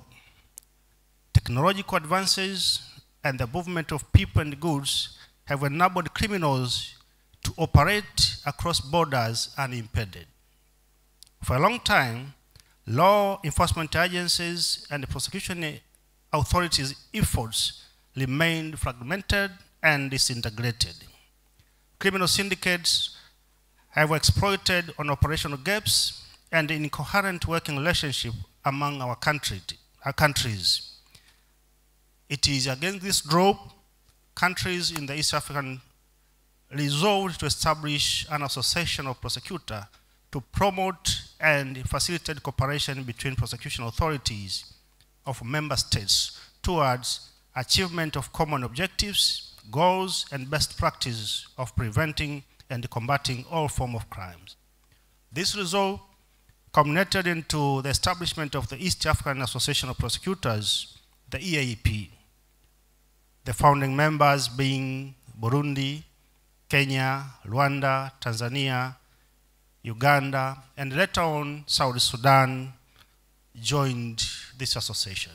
Technological advances and the movement of people and goods have enabled criminals to operate across borders unimpeded. For a long time, law enforcement agencies and prosecution authorities' efforts remained fragmented and disintegrated. Criminal syndicates have exploited on operational gaps and incoherent working relationship among our, country, our countries. It is against this drop, countries in the East African resolved to establish an association of prosecutors to promote and facilitate cooperation between prosecution authorities of member states towards achievement of common objectives, goals, and best practices of preventing and combating all forms of crimes. This result culminated into the establishment of the East African Association of Prosecutors, the EAP, the founding members being Burundi, Kenya, Rwanda, Tanzania, Uganda, and later on South Sudan joined this association.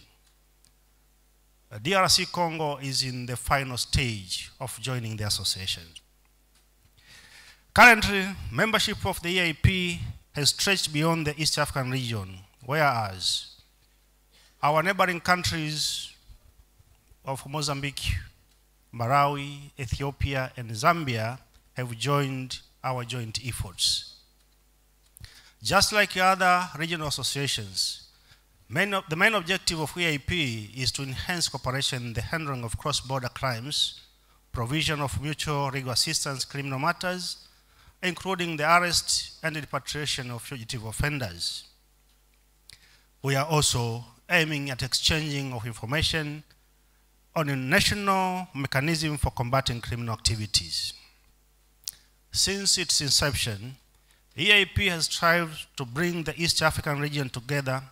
DRC Congo is in the final stage of joining the association. Currently, membership of the EAP has stretched beyond the East African region, whereas our neighboring countries of Mozambique, Malawi, Ethiopia, and Zambia have joined our joint efforts. Just like other regional associations, main the main objective of EAP is to enhance cooperation in the handling of cross-border crimes, provision of mutual legal assistance criminal matters, including the arrest and repatriation of fugitive offenders. We are also aiming at exchanging of information on a national mechanism for combating criminal activities. Since its inception, EAP has strived to bring the East African region together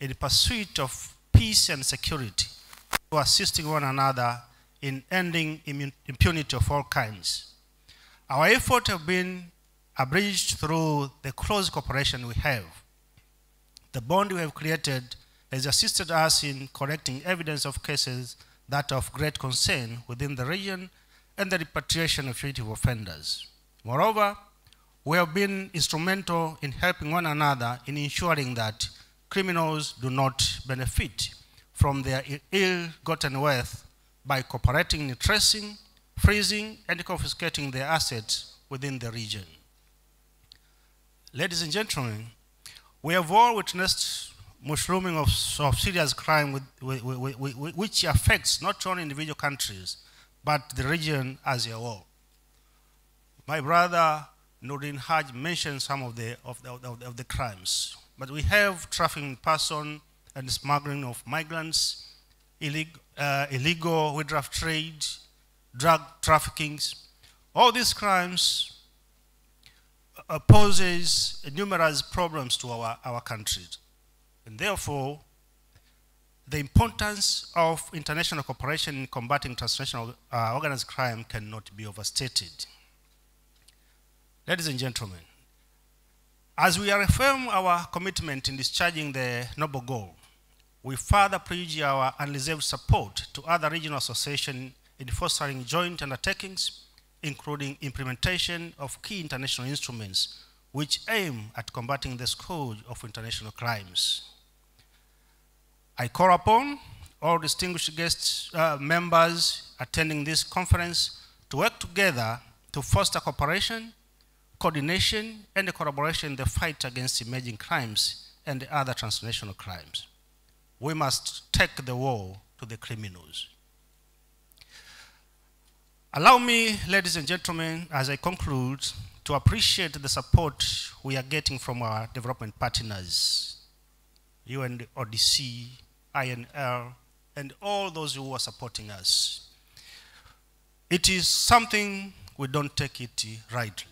in the pursuit of peace and security, to assisting one another in ending impunity of all kinds. Our efforts have been abridged through the close cooperation we have. The bond we have created has assisted us in collecting evidence of cases that are of great concern within the region and the repatriation of fugitive offenders. Moreover, we have been instrumental in helping one another in ensuring that criminals do not benefit from their ill-gotten wealth by cooperating in tracing, freezing, and confiscating their assets within the region. Ladies and gentlemen, we have all witnessed mushrooming of, of serious crime with, with, with, which affects not only individual countries, but the region as a whole. My brother Noordin Haji mentioned some of the, of the, of the, of the crimes, but we have trafficking in person and smuggling of migrants, illegal, uh, illegal witchcraft trade, drug trafficking. All these crimes uh, poses numerous problems to our, our countries. And therefore, the importance of international cooperation in combating transnational uh, organized crime cannot be overstated. Ladies and gentlemen, as we reaffirm our commitment in discharging the noble goal, we further pledge our unreserved support to other regional associations in fostering joint undertakings, including implementation of key international instruments which aim at combating the scourge of international crimes. I call upon all distinguished guests, uh, members attending this conference to work together to foster cooperation, coordination, and collaboration in the fight against emerging crimes and other transnational crimes. We must take the war to the criminals. Allow me, ladies and gentlemen, as I conclude, to appreciate the support we are getting from our development partners, UNODC, INL, and all those who are supporting us. It is something we don't take it rightly.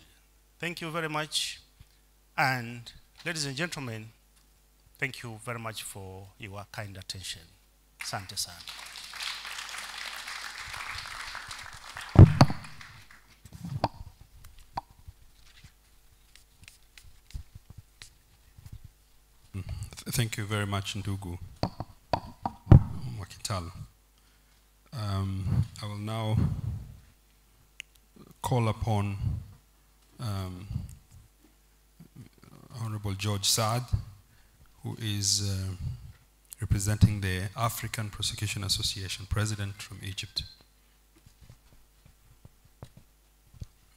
Thank you very much. And ladies and gentlemen, thank you very much for your kind attention. Asante sana. Thank you very much, Ndugu Mwakitalu. Um, I will now call upon um, Honorable George Saad, who is uh, representing the African Prosecution Association, President from Egypt.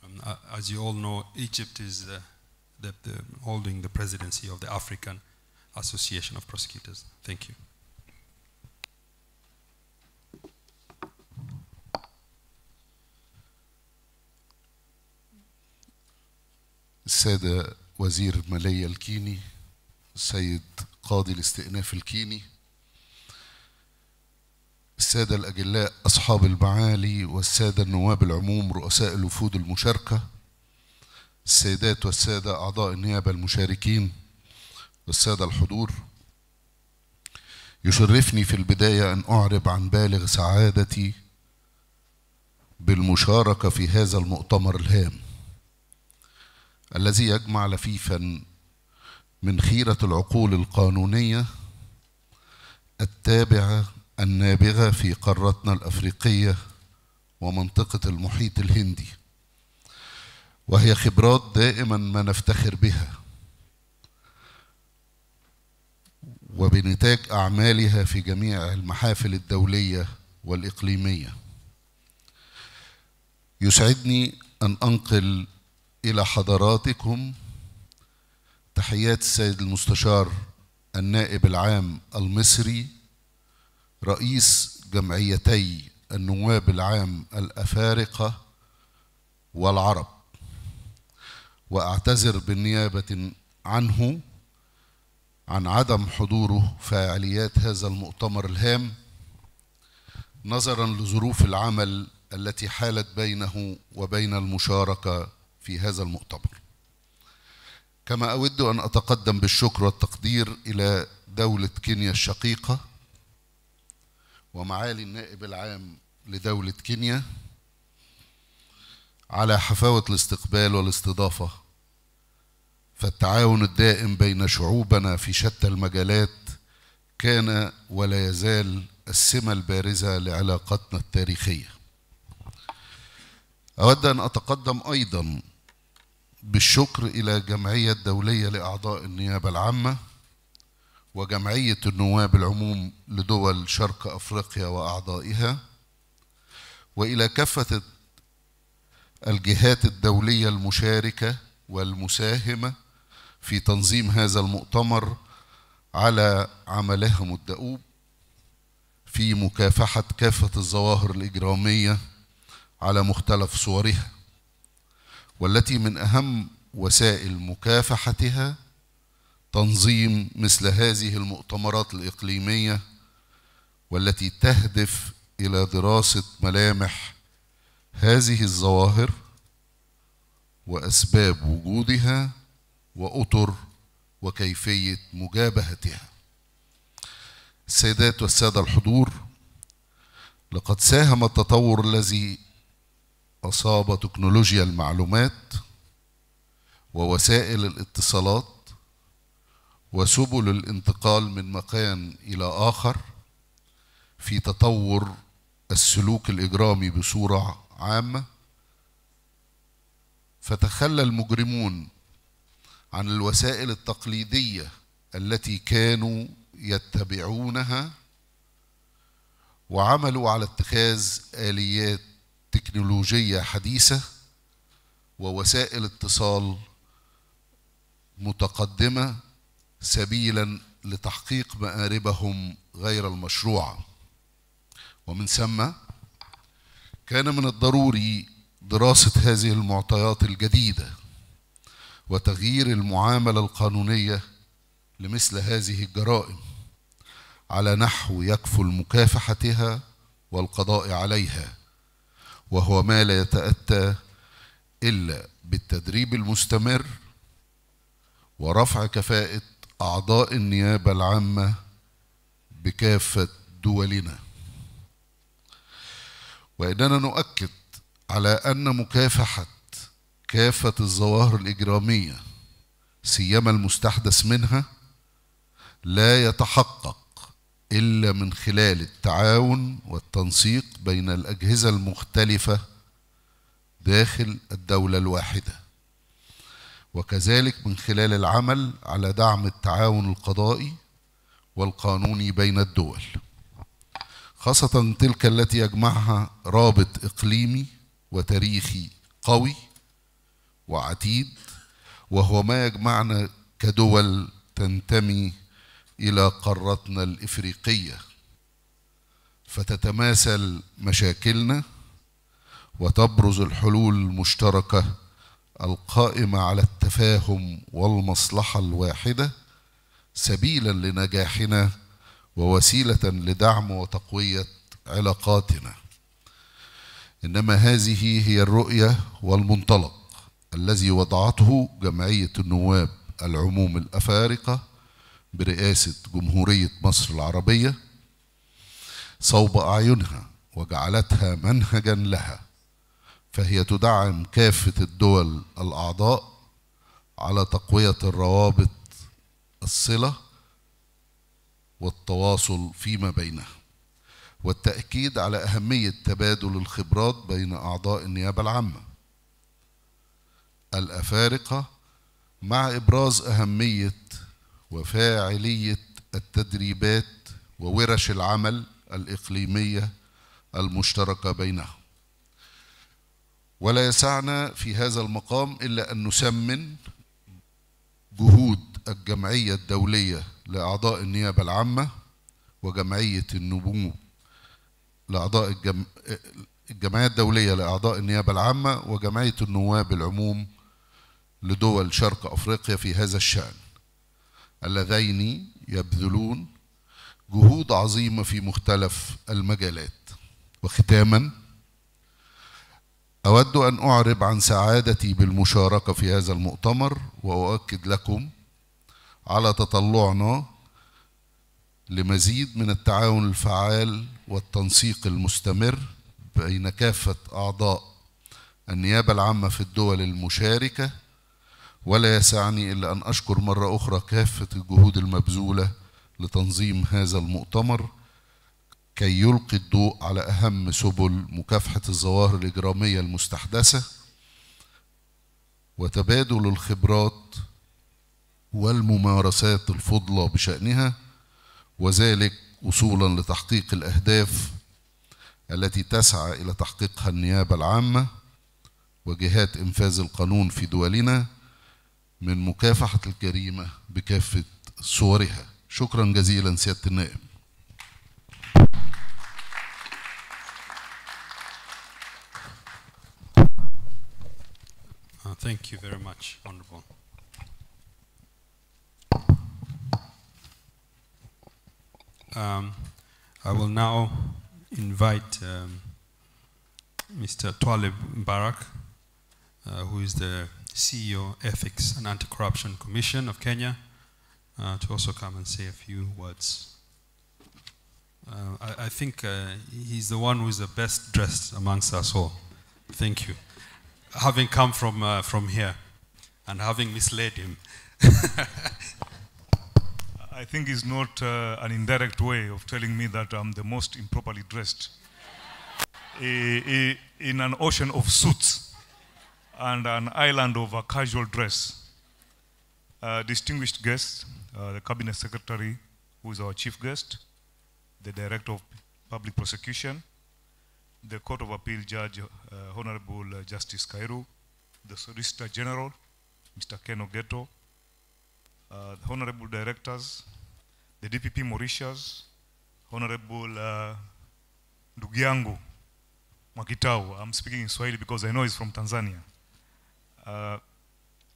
Um, a- as you all know, Egypt is uh, the, the, holding the presidency of the African Association of Prosecutors. Thank you. السادة وزير المالية الكيني السيد قاضي الاستئناف الكيني السادة الأجلاء أصحاب المعالي والسادة النواب العموم رؤساء الوفود المشاركة السيدات والسادة أعضاء النيابة المشاركين والسادة الحضور. يشرفني في البداية أن أعرب عن بالغ سعادتي بالمشاركة في هذا المؤتمر الهام. الذي يجمع لفيفا من خيرة العقول القانونية التابعة النابغة في قارتنا الأفريقية ومنطقة المحيط الهندي وهي خبرات دائما ما نفتخر بها وبنتاج أعمالها في جميع المحافل الدولية والإقليمية. يسعدني أن أنقل إلى حضراتكم. تحيات السيد المستشار النائب العام المصري رئيس جمعيتي النواب العام الأفارقة والعرب. وأعتذر بالنيابة عنه عن عدم حضوره فعاليات هذا المؤتمر الهام نظرا لظروف العمل التي حالت بينه وبين المشاركة في هذا المؤتمر. كما أود أن أتقدم بالشكر والتقدير إلى دولة كينيا الشقيقة ومعالي النائب العام لدولة كينيا على حفاوة الاستقبال والاستضافة فالتعاون الدائم بين شعوبنا في شتى المجالات كان ولا يزال السمة البارزة لعلاقتنا التاريخية. أود أن أتقدم أيضا بالشكر إلى الجمعية الدولية لأعضاء النيابة العامة وجمعية النواب العموم لدول شرق أفريقيا وأعضائها وإلى كافة الجهات الدولية المشاركة والمساهمة في تنظيم هذا المؤتمر على عملهم الدؤوب في مكافحة كافة الظواهر الإجرامية على مختلف صورها. والتي من أهم وسائل مكافحتها تنظيم مثل هذه المؤتمرات الإقليمية والتي تهدف إلى دراسة ملامح هذه الظواهر وأسباب وجودها وأطر وكيفية مجابهتها. السيدات والسادة الحضور لقد ساهم التطور الذي أصاب تكنولوجيا المعلومات ووسائل الاتصالات وسبل الانتقال من مكان إلى آخر في تطور السلوك الإجرامي بصورة عامة. فتخلى المجرمون عن الوسائل التقليدية التي كانوا يتبعونها وعملوا على اتخاذ آليات تكنولوجية حديثة ووسائل اتصال متقدمة سبيلا لتحقيق مآربهم غير المشروعة ومن ثم كان من الضروري دراسة هذه المعطيات الجديدة وتغيير المعاملة القانونية لمثل هذه الجرائم على نحو يكفل مكافحتها والقضاء عليها. وهو ما لا يتأتى إلا بالتدريب المستمر ورفع كفاءة أعضاء النيابة العامة بكافة دولنا. وإننا نؤكد على أن مكافحة كافة الظواهر الإجرامية سيما المستحدث منها لا يتحقق إلا من خلال التعاون والتنسيق بين الأجهزة المختلفة داخل الدولة الواحدة. وكذلك من خلال العمل على دعم التعاون القضائي والقانوني بين الدول. خاصة تلك التي يجمعها رابط إقليمي وتاريخي قوي وعتيد وهو ما يجمعنا كدول تنتمي إلى قارتنا الإفريقية. فتتماثل مشاكلنا وتبرز الحلول المشتركة القائمة على التفاهم والمصلحة الواحدة سبيلا لنجاحنا ووسيلة لدعم وتقوية علاقاتنا. إنما هذه هي الرؤية والمنطلق الذي وضعته جمعية النواب العموم الأفارقة برئاسة جمهورية مصر العربية صوب أعينها وجعلتها منهجا لها فهي تدعم كافة الدول الأعضاء على تقوية الروابط الصلة والتواصل فيما بينها والتأكيد على أهمية تبادل الخبرات بين أعضاء النيابة العامة. الأفارقة مع إبراز أهمية وفاعلية التدريبات وورش العمل الإقليمية المشتركة بينهم. ولا يسعنا في هذا المقام إلا أن نسمن جهود الجمعية الدولية لأعضاء النيابة العامة وجمعية النمو لأعضاء الجم... الجمعية الدولية لأعضاء النيابة العامة وجمعية النواب العموم لدول شرق أفريقيا في هذا الشأن. اللذين يبذلون جهود عظيمة في مختلف المجالات. وختاما أود أن أعرب عن سعادتي بالمشاركة في هذا المؤتمر وأؤكد لكم على تطلعنا لمزيد من التعاون الفعال والتنسيق المستمر بين كافة أعضاء النيابة العامة في الدول المشاركة ولا يسعني إلا أن أشكر مرة أخرى كافة الجهود المبذولة لتنظيم هذا المؤتمر كي يلقي الضوء على أهم سبل مكافحة الظواهر الإجرامية المستحدثة وتبادل الخبرات والممارسات الفضلى بشأنها وذلك وصولا لتحقيق الأهداف التي تسعى إلى تحقيقها النيابة العامة وجهات إنفاذ القانون في دولنا. من مكافحة الجريمة بكافة صورها شكرا جزيلا سيادة النائب Uh, thank you very much, Honorable. Um, I will now invite um, Mr. Twalib Barak, uh, who is the CEO, Ethics and Anti-Corruption Commission of Kenya, uh, to also come and say a few words. Uh, I, I think uh, he's the one who is the best dressed amongst us all. Thank you. Having come from, uh, from here and having misled him. I think it's not uh, an indirect way of telling me that I'm the most improperly dressed. In an ocean of suits and an island of a casual dress. Uh, distinguished guests, uh, the Cabinet Secretary, who is our chief guest, the Director of Public Prosecution, the Court of Appeal Judge, uh, Honorable uh, Justice Kairu, the Solicitor General, Mr. Ken Ogeto, uh, the Honorable Directors, the DPP Mauritius, Honorable uh, ndugu. I'm speaking in Swahili because I know he's from Tanzania. Uh,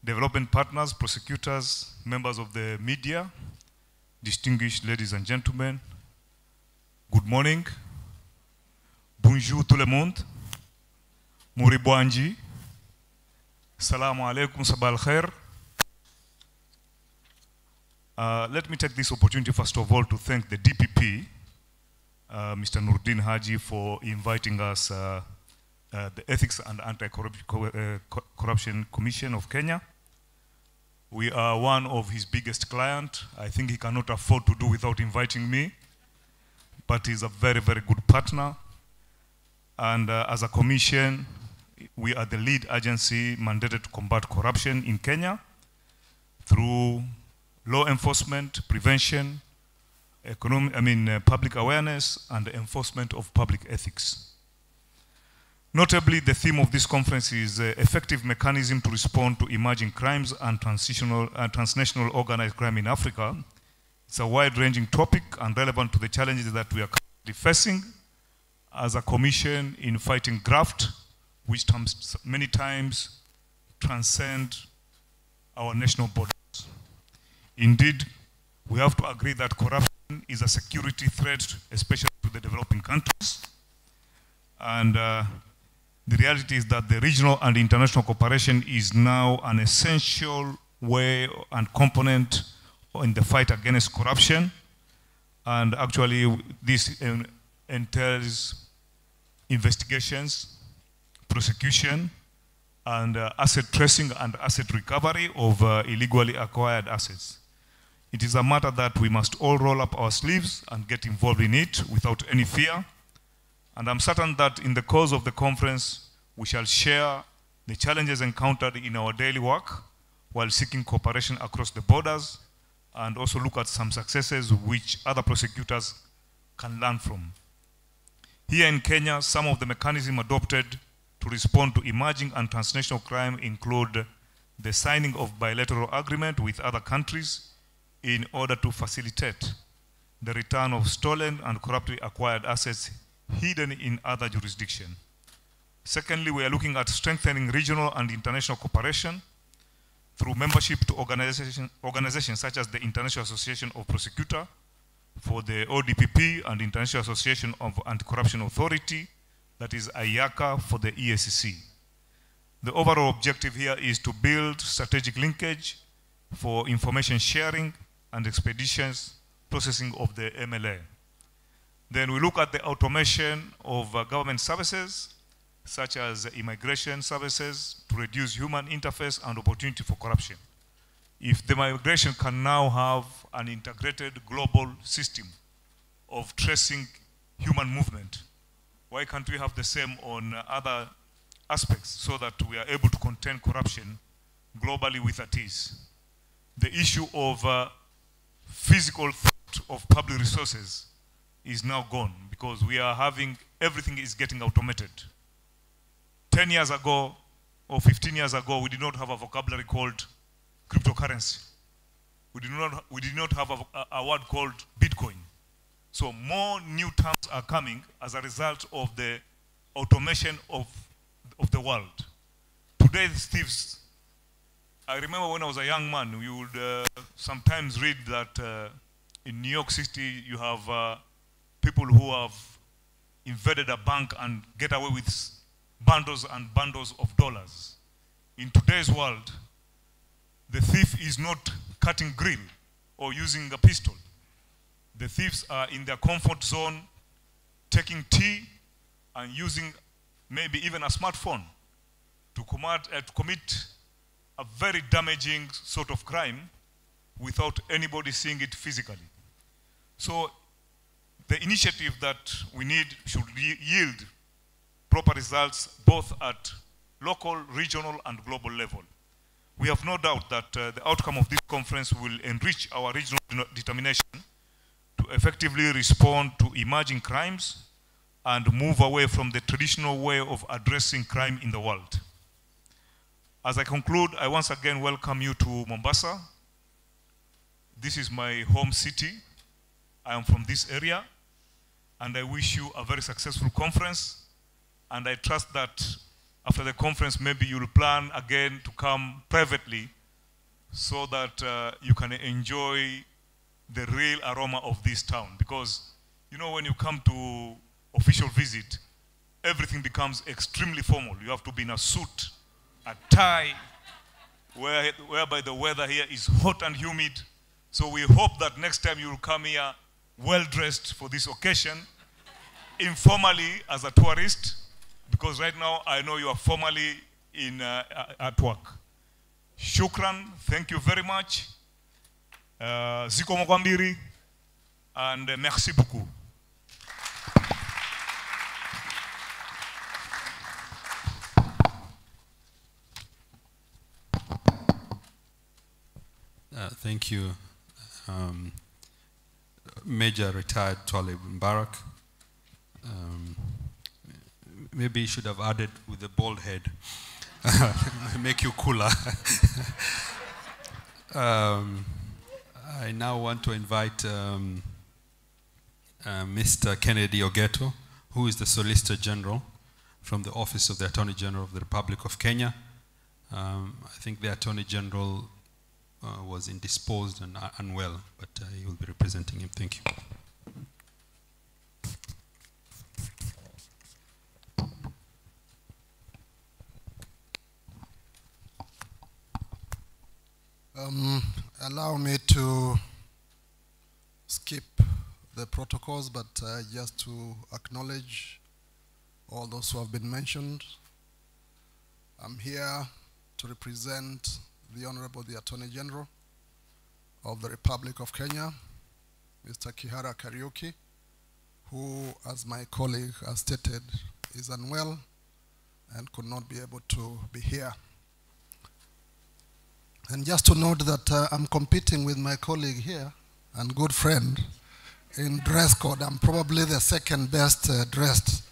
development partners, prosecutors, members of the media, distinguished ladies and gentlemen, good morning. Bonjour tout le monde. Muribwanji. Salamu alaikum, sabal khair. Uh, let me take this opportunity, first of all, to thank the DPP, uh, Mr. Noordin Haji, for inviting us, uh, uh, the Ethics and Anti-Corruption Commission of Kenya. We are one of his biggest clients. I think he cannot afford to do without inviting me, but he's a very, very good partner. And uh, as a commission, we are the lead agency mandated to combat corruption in Kenya through law enforcement, prevention, economic, I mean, uh, public awareness, and enforcement of public ethics. Notably, the theme of this conference is uh, effective mechanism to respond to emerging crimes and transitional, uh, transnational organized crime in Africa. It's a wide-ranging topic and relevant to the challenges that we are currently facing as a commission in fighting graft, which many times transcend our national borders. Indeed, we have to agree that corruption is a security threat, especially to the developing countries. And uh, the reality is that the regional and international cooperation is now an essential way and component in the fight against corruption. And actually, this entails investigations, prosecution, and uh, asset tracing and asset recovery of uh, illegally acquired assets. It is a matter that we must all roll up our sleeves and get involved in it without any fear. And I'm certain that in the course of the conference, we shall share the challenges encountered in our daily work while seeking cooperation across the borders and also look at some successes which other prosecutors can learn from. Here in Kenya, some of the mechanisms adopted to respond to emerging and transnational crime include the signing of bilateral agreement with other countries in order to facilitate the return of stolen and corruptly acquired assets hidden in other jurisdictions. Secondly, we are looking at strengthening regional and international cooperation through membership to organization, organizations such as the International Association of Prosecutors, for the ODPP and International Association of Anti-Corruption Authority, that is IACA for the EACC. The overall objective here is to build strategic linkage for information sharing and expeditions processing of the MLA. Then we look at the automation of uh, government services, such as immigration services, to reduce human interface and opportunity for corruption. If the migration can now have an integrated global system of tracing human movement, why can't we have the same on uh, other aspects so that we are able to contain corruption globally with at ease? The issue of uh, physical theft of public resources is now gone because we are having, everything is getting automated. 10 years ago or 15 years ago, we did not have a vocabulary called cryptocurrency. We did not, we did not have a, a word called Bitcoin. So more new terms are coming as a result of the automation of, of the world. Today, thieves, I remember when I was a young man, you would uh, sometimes read that uh, in New York City you have uh, people who have invaded a bank and get away with bundles and bundles of dollars. In today's world, the thief is not cutting grill or using a pistol. The thieves are in their comfort zone, taking tea and using maybe even a smartphone to commit, uh, to commit a very damaging sort of crime without anybody seeing it physically. So the initiative that we need should yield proper results both at local, regional, and global level. We have no doubt that uh, the outcome of this conference will enrich our regional determination to effectively respond to emerging crimes and move away from the traditional way of addressing crime in the world. As I conclude, I once again welcome you to Mombasa. This is my home city. I am from this area, and I wish you a very successful conference. And I trust that after the conference, maybe you'll plan again to come privately so that uh, you can enjoy the real aroma of this town. Because, you know, when you come to official visit, everything becomes extremely formal. You have to be in a suit, a tie, where, whereby the weather here is hot and humid. So we hope that next time you will come here well dressed for this occasion, informally as a tourist, because right now I know you are formally in, uh, at work. Shukran, thank you very much. Uh, Mokwambiri, and uh, merci beaucoup. Uh, thank you, um, Major Retired Twalib Mbarak. Um, maybe you should have added with the bald head, make you cooler. um, I now want to invite um, uh, Mr. Kennedy Ogeto, who is the Solicitor General from the Office of the Attorney General of the Republic of Kenya. Um, I think the Attorney General uh, was indisposed and unwell, but uh, he will be representing him. Thank you. Um, allow me to skip the protocols, but uh, just to acknowledge all those who have been mentioned. I'm here to represent the Honorable the Attorney General of the Republic of Kenya, Mr. Kihara Kariuki, who, as my colleague has stated, is unwell and could not be able to be here. And just to note that uh, I'm competing with my colleague here and good friend in dress code. I'm probably the second best uh, dressed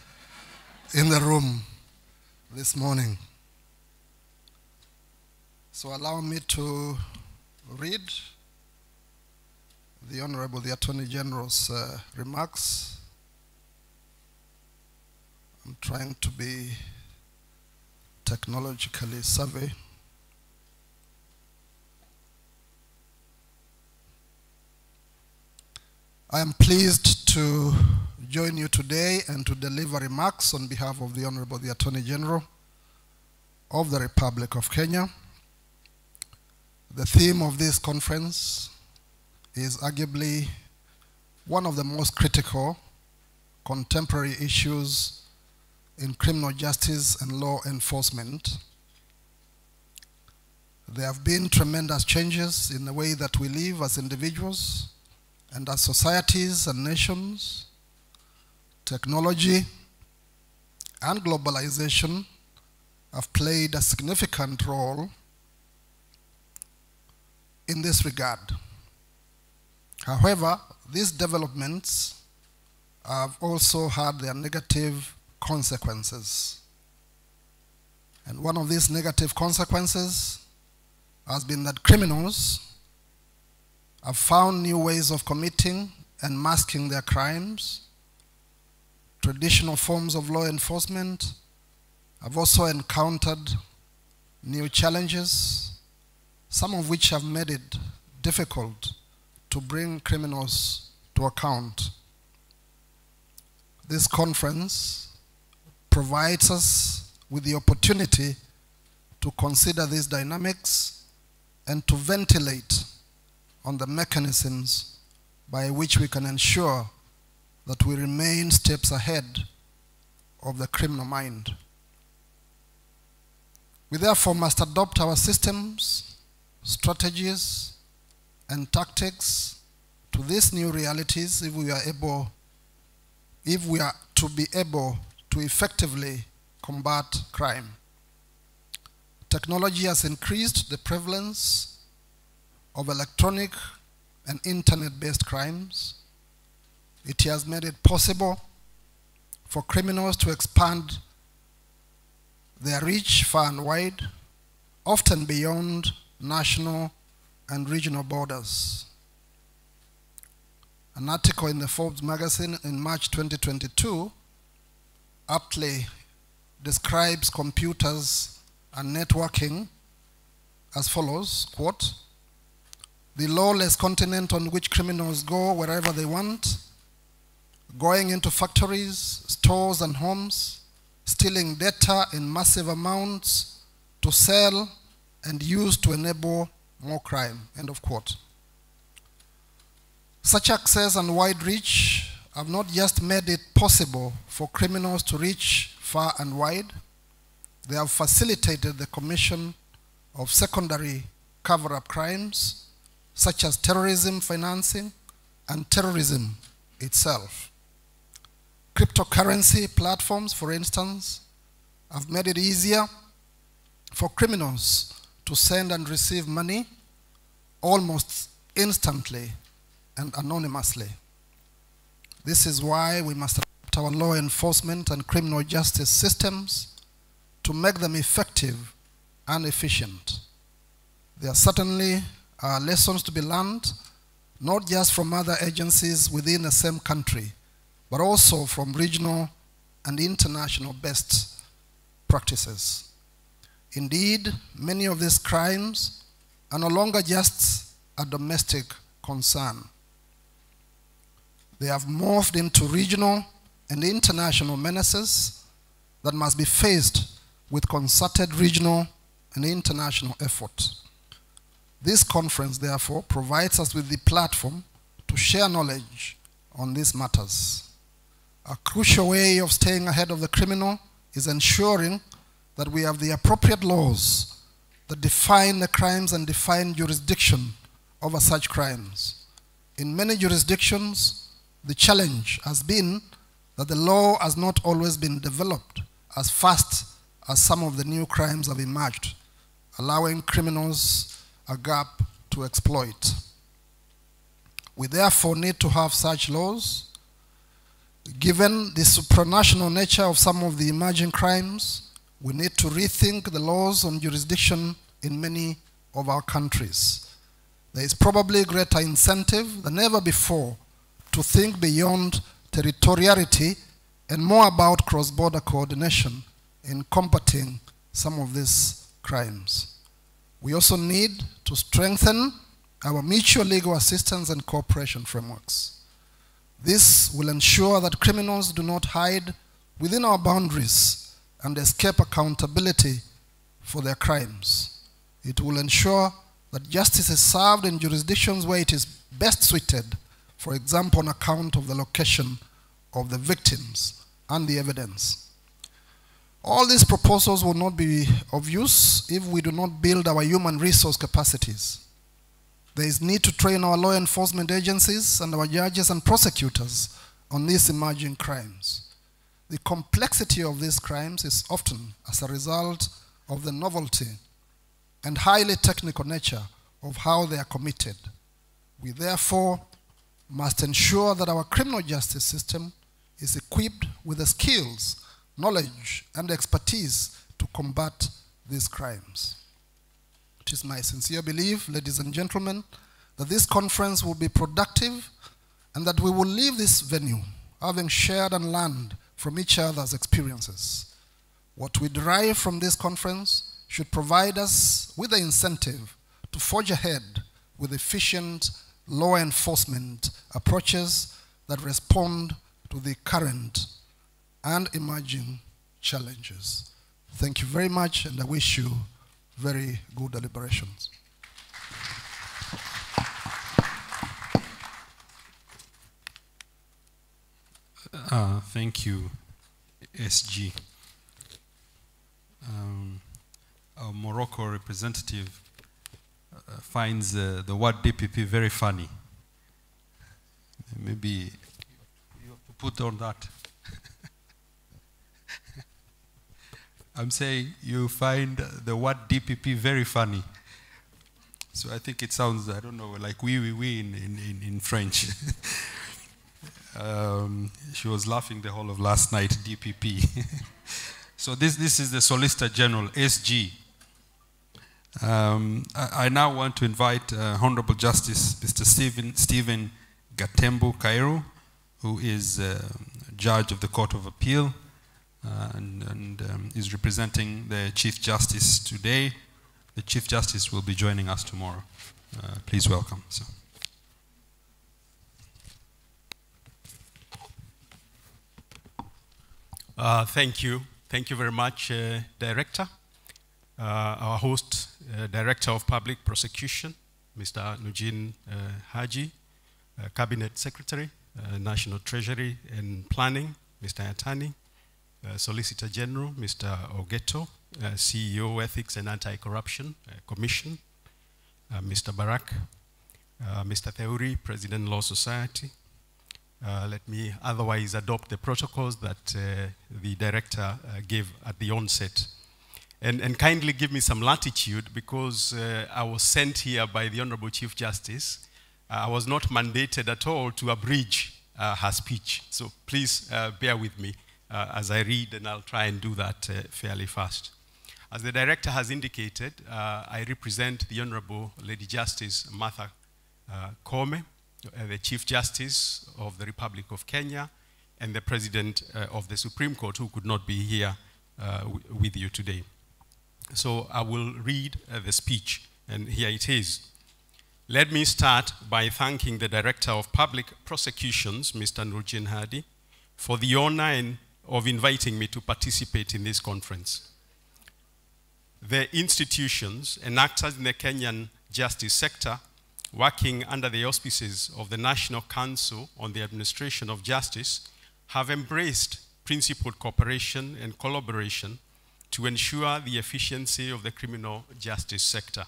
in the room this morning. So allow me to read the Honorable the Attorney General's uh, remarks. I'm trying to be technologically savvy. I am pleased to join you today and to deliver remarks on behalf of the Honorable the Attorney General of the Republic of Kenya. The theme of this conference is arguably one of the most critical contemporary issues in criminal justice and law enforcement. There have been tremendous changes in the way that we live as individuals and as societies and nations. Technology and globalization have played a significant role in this regard. However, these developments have also had their negative consequences. And one of these negative consequences has been that criminals have found new ways of committing and masking their crimes. Traditional forms of law enforcement have also encountered new challenges, some of which have made it difficult to bring criminals to account. This conference provides us with the opportunity to consider these dynamics and to ventilate on the mechanisms by which we can ensure that we remain steps ahead of the criminal mind. We therefore must adopt our systems, strategies, and tactics to these new realities if we are able, if we are to be able to effectively combat crime. Technology has increased the prevalence of electronic and internet-based crimes. It has made it possible for criminals to expand their reach far and wide, often beyond national and regional borders. An article in the Forbes magazine in March 2022 aptly describes computers and networking as follows, quote, the lawless continent on which criminals go wherever they want, going into factories, stores, and homes, stealing data in massive amounts to sell and used to enable more crime. End of quote. Such access and wide reach have not just made it possible for criminals to reach far and wide, they have facilitated the commission of secondary cover up crimes such as terrorism financing and terrorism itself. Cryptocurrency platforms, for instance, have made it easier for criminals to send and receive money almost instantly and anonymously. This is why we must adapt our law enforcement and criminal justice systems to make them effective and efficient. There are certainly lessons to be learned, not just from other agencies within the same country, but also from regional and international best practices. Indeed, many of these crimes are no longer just a domestic concern. They have morphed into regional and international menaces that must be faced with concerted regional and international effort. This conference, therefore, provides us with the platform to share knowledge on these matters. A crucial way of staying ahead of the criminal is ensuring that we have the appropriate laws that define the crimes and define jurisdiction over such crimes. In many jurisdictions, the challenge has been that the law has not always been developed as fast as some of the new crimes have emerged, allowing criminals a gap to exploit. We therefore need to have such laws. Given the supranational nature of some of the emerging crimes, we need to rethink the laws on jurisdiction in many of our countries. There is probably greater incentive than ever before to think beyond territoriality and more about cross border coordination in combating some of these crimes. We also need to strengthen our mutual legal assistance and cooperation frameworks. This will ensure that criminals do not hide within our boundaries and escape accountability for their crimes. It will ensure that justice is served in jurisdictions where it is best suited, for example, on account of the location of the victims and the evidence. All these proposals will not be of use if we do not build our human resource capacities. There is need to train our law enforcement agencies and our judges and prosecutors on these emerging crimes. The complexity of these crimes is often as a result of the novelty and highly technical nature of how they are committed. We therefore must ensure that our criminal justice system is equipped with the skills, knowledge, and expertise to combat these crimes. It is my sincere belief, ladies and gentlemen, that this conference will be productive and that we will leave this venue having shared and learned from each other's experiences. What we derive from this conference should provide us with the incentive to forge ahead with efficient law enforcement approaches that respond to the current and emerging challenges. Thank you very much, and I wish you very good deliberations. Uh, thank you, SG. Um, our Morocco representative uh, finds uh, the word DPP very funny. Maybe you have to put on that. I'm saying you find the word DPP very funny. So I think it sounds, I don't know, like we, we, we in, in, in, in French. um, she was laughing the whole of last night, DPP. so this, this is the Solicitor General, SG. Um, I, I, now want to invite uh, Honorable Justice Mr. Stephen, Stephen Gatembu Kairu, who is uh, Judge of the Court of Appeal uh, and, and um, is representing the Chief Justice today. The Chief Justice will be joining us tomorrow. Uh, please welcome. So. Uh, thank you. Thank you very much, uh, Director. Uh, our host, uh, Director of Public Prosecution, Mr. Noordin uh, Haji, uh, Cabinet Secretary, National Treasury and Planning, Mr. Yatani, Solicitor General, Mr. Ogeto, CEO, Ethics and Anti-Corruption Commission, Mr. Mbarak, Mr. Theuri, President Law Society, uh, let me otherwise adopt the protocols that uh, the director uh, gave at the onset. And, and, kindly give me some latitude because uh, I was sent here by the Honorable Chief Justice. Uh, I was not mandated at all to abridge her speech. So please bear with me as I read, and I'll try and do that fairly fast. As the director has indicated, I represent the Honorable Lady Justice Martha Koome, uh, the Chief Justice of the Republic of Kenya, and the President uh, of the Supreme Court, who could not be here uh, with you today. So I will read uh, the speech, and here it is. Let me start by thanking the Director of Public Prosecutions, Mr. Noordin Haji, for the honor of inviting me to participate in this conference. The institutions and actors in the Kenyan justice sector working under the auspices of the National Council on the Administration of Justice, have embraced principled cooperation and collaboration to ensure the efficiency of the criminal justice sector.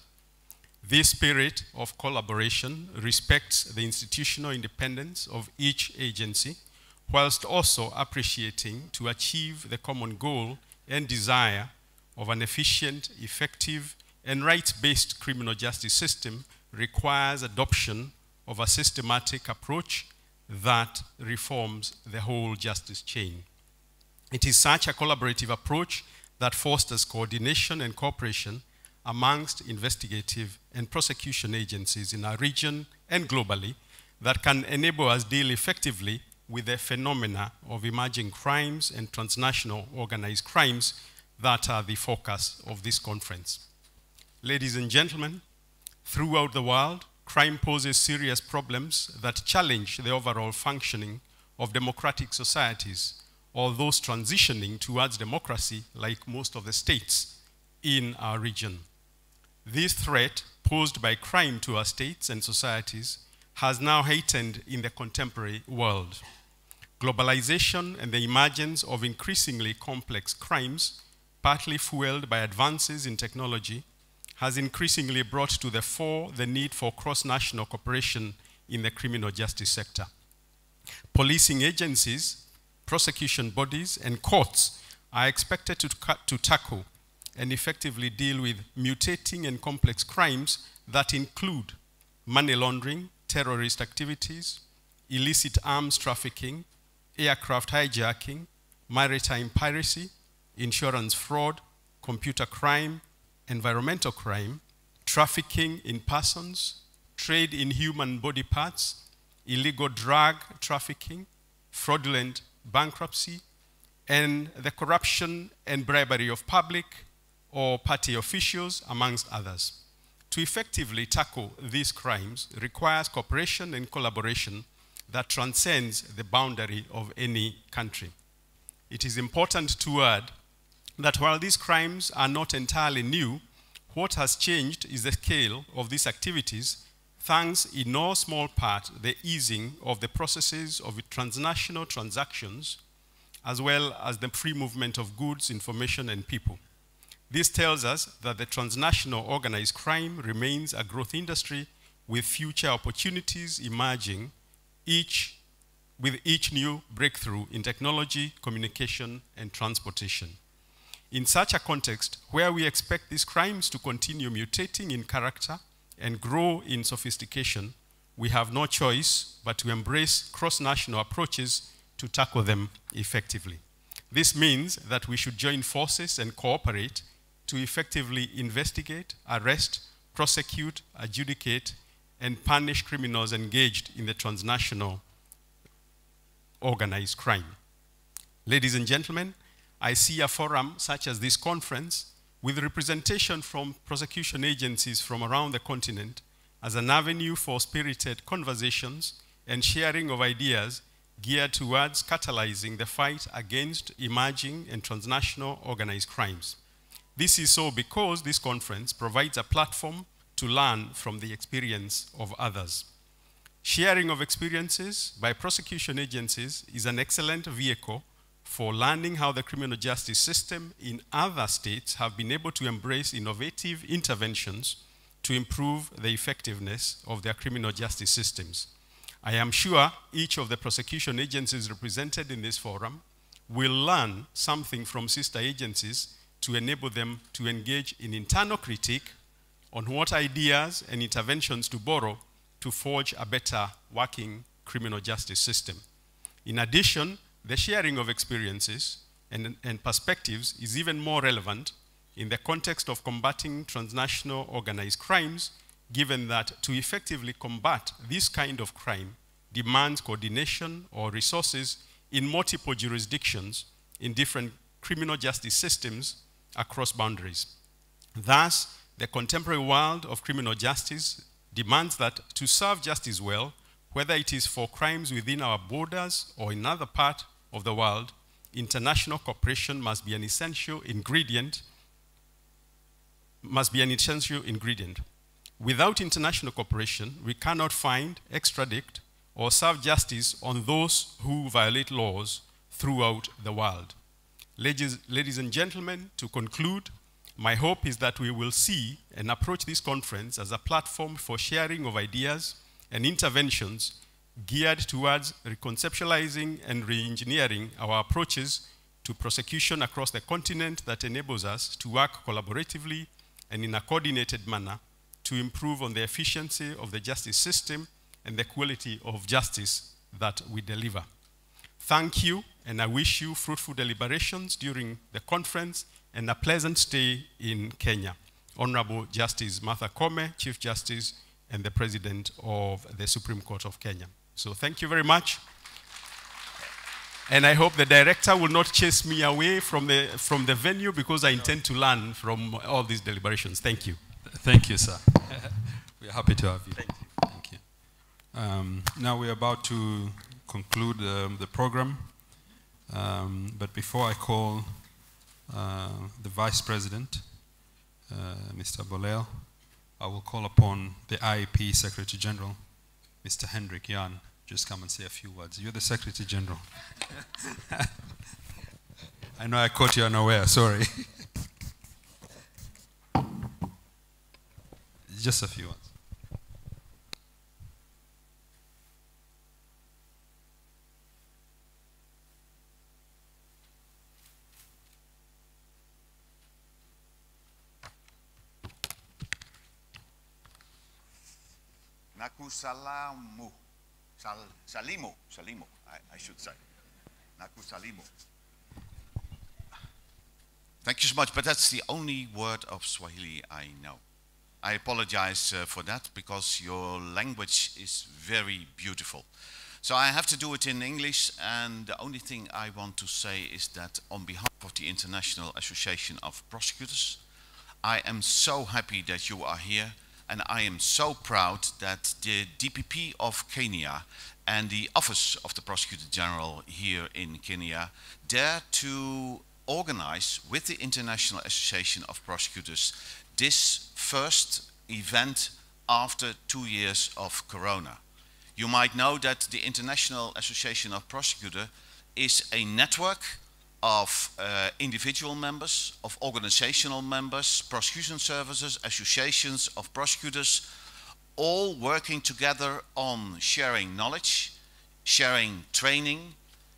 This spirit of collaboration respects the institutional independence of each agency, whilst also appreciating to achieve the common goal and desire of an efficient, effective, and rights-based criminal justice system requires adoption of a systematic approach that reforms the whole justice chain. It is such a collaborative approach that fosters coordination and cooperation amongst investigative and prosecution agencies in our region and globally that can enable us deal effectively with the phenomena of emerging crimes and transnational organized crimes that are the focus of this conference. Ladies and gentlemen, Throughout the world, crime poses serious problems that challenge the overall functioning of democratic societies or those transitioning towards democracy like most of the states in our region. This threat posed by crime to our states and societies has now heightened in the contemporary world. Globalization and the emergence of increasingly complex crimes, partly fueled by advances in technology, has increasingly brought to the fore the need for cross-national cooperation in the criminal justice sector. Policing agencies, prosecution bodies, and courts are expected to, to tackle and effectively deal with mutating and complex crimes that include money laundering, terrorist activities, illicit arms trafficking, aircraft hijacking, maritime piracy, insurance fraud, computer crime, environmental crime, trafficking in persons, trade in human body parts, illegal drug trafficking, fraudulent bankruptcy, and the corruption and bribery of public or party officials, amongst others. To effectively tackle these crimes requires cooperation and collaboration that transcends the boundary of any country. It is important to add that while these crimes are not entirely new, what has changed is the scale of these activities, thanks in no small part the easing of the processes of transnational transactions, as well as the free movement of goods, information, and people. This tells us that the transnational organized crime remains a growth industry with future opportunities emerging each, with each new breakthrough in technology, communication, and transportation. In such a context, where we expect these crimes to continue mutating in character and grow in sophistication, we have no choice but to embrace cross-national approaches to tackle them effectively. This means that we should join forces and cooperate to effectively investigate, arrest, prosecute, adjudicate, and punish criminals engaged in the transnational organized crime. Ladies and gentlemen, I see a forum such as this conference with representation from prosecution agencies from around the continent as an avenue for spirited conversations and sharing of ideas geared towards catalyzing the fight against emerging and transnational organized crimes. This is so because this conference provides a platform to learn from the experience of others. Sharing of experiences by prosecution agencies is an excellent vehicle for learning how the criminal justice system in other states have been able to embrace innovative interventions to improve the effectiveness of their criminal justice systems. I am sure each of the prosecution agencies represented in this forum will learn something from sister agencies to enable them to engage in internal critique on what ideas and interventions to borrow to forge a better working criminal justice system. In addition, the sharing of experiences and, and perspectives is even more relevant in the context of combating transnational organized crimes, given that to effectively combat this kind of crime demands coordination or resources in multiple jurisdictions in different criminal justice systems across boundaries. Thus, the contemporary world of criminal justice demands that to serve justice well, whether it is for crimes within our borders or in other part of the world, international cooperation must be an essential ingredient must be an essential ingredient. Without international cooperation, we cannot find, extradite, or serve justice on those who violate laws throughout the world. Ladies, ladies and gentlemen, to conclude, my hope is that we will see and approach this conference as a platform for sharing of ideas and interventions geared towards reconceptualizing and re-engineering our approaches to prosecution across the continent that enables us to work collaboratively and in a coordinated manner to improve on the efficiency of the justice system and the quality of justice that we deliver. Thank you, and I wish you fruitful deliberations during the conference and a pleasant stay in Kenya. Honorable Justice Martha Koome, Chief Justice and the President of the Supreme Court of Kenya. So thank you very much. And I hope the director will not chase me away from the, from the venue because I intend to learn from all these deliberations. Thank you. Thank you, sir. we are happy to have you. Thank you. Thank you. Um, now we're about to conclude um, the program. Um, but before I call uh, the Vice President, uh, Mr. Boolell, I will call upon the IAP Secretary General, Mr. Hendrik Jan, just come and say a few words. You're the Secretary General. I know I caught you unaware, sorry. just a few words. Nakusalamu. Sal, salimu. Salimu, I, I should say. Nakusalimu. Thank you so much, but that's the only word of Swahili I know. I apologize uh, for that because your language is very beautiful. So I have to do it in English, and the only thing I want to say is that on behalf of the International Association of Prosecutors, I am so happy that you are here and I am so proud that the DPP of Kenya and the Office of the Prosecutor General here in Kenya dare to organize with the International Association of Prosecutors this first event after two years of Corona. You might know that the International Association of Prosecutors is a network of uh, individual members, of organizational members, prosecution services, associations of prosecutors, all working together on sharing knowledge, sharing training.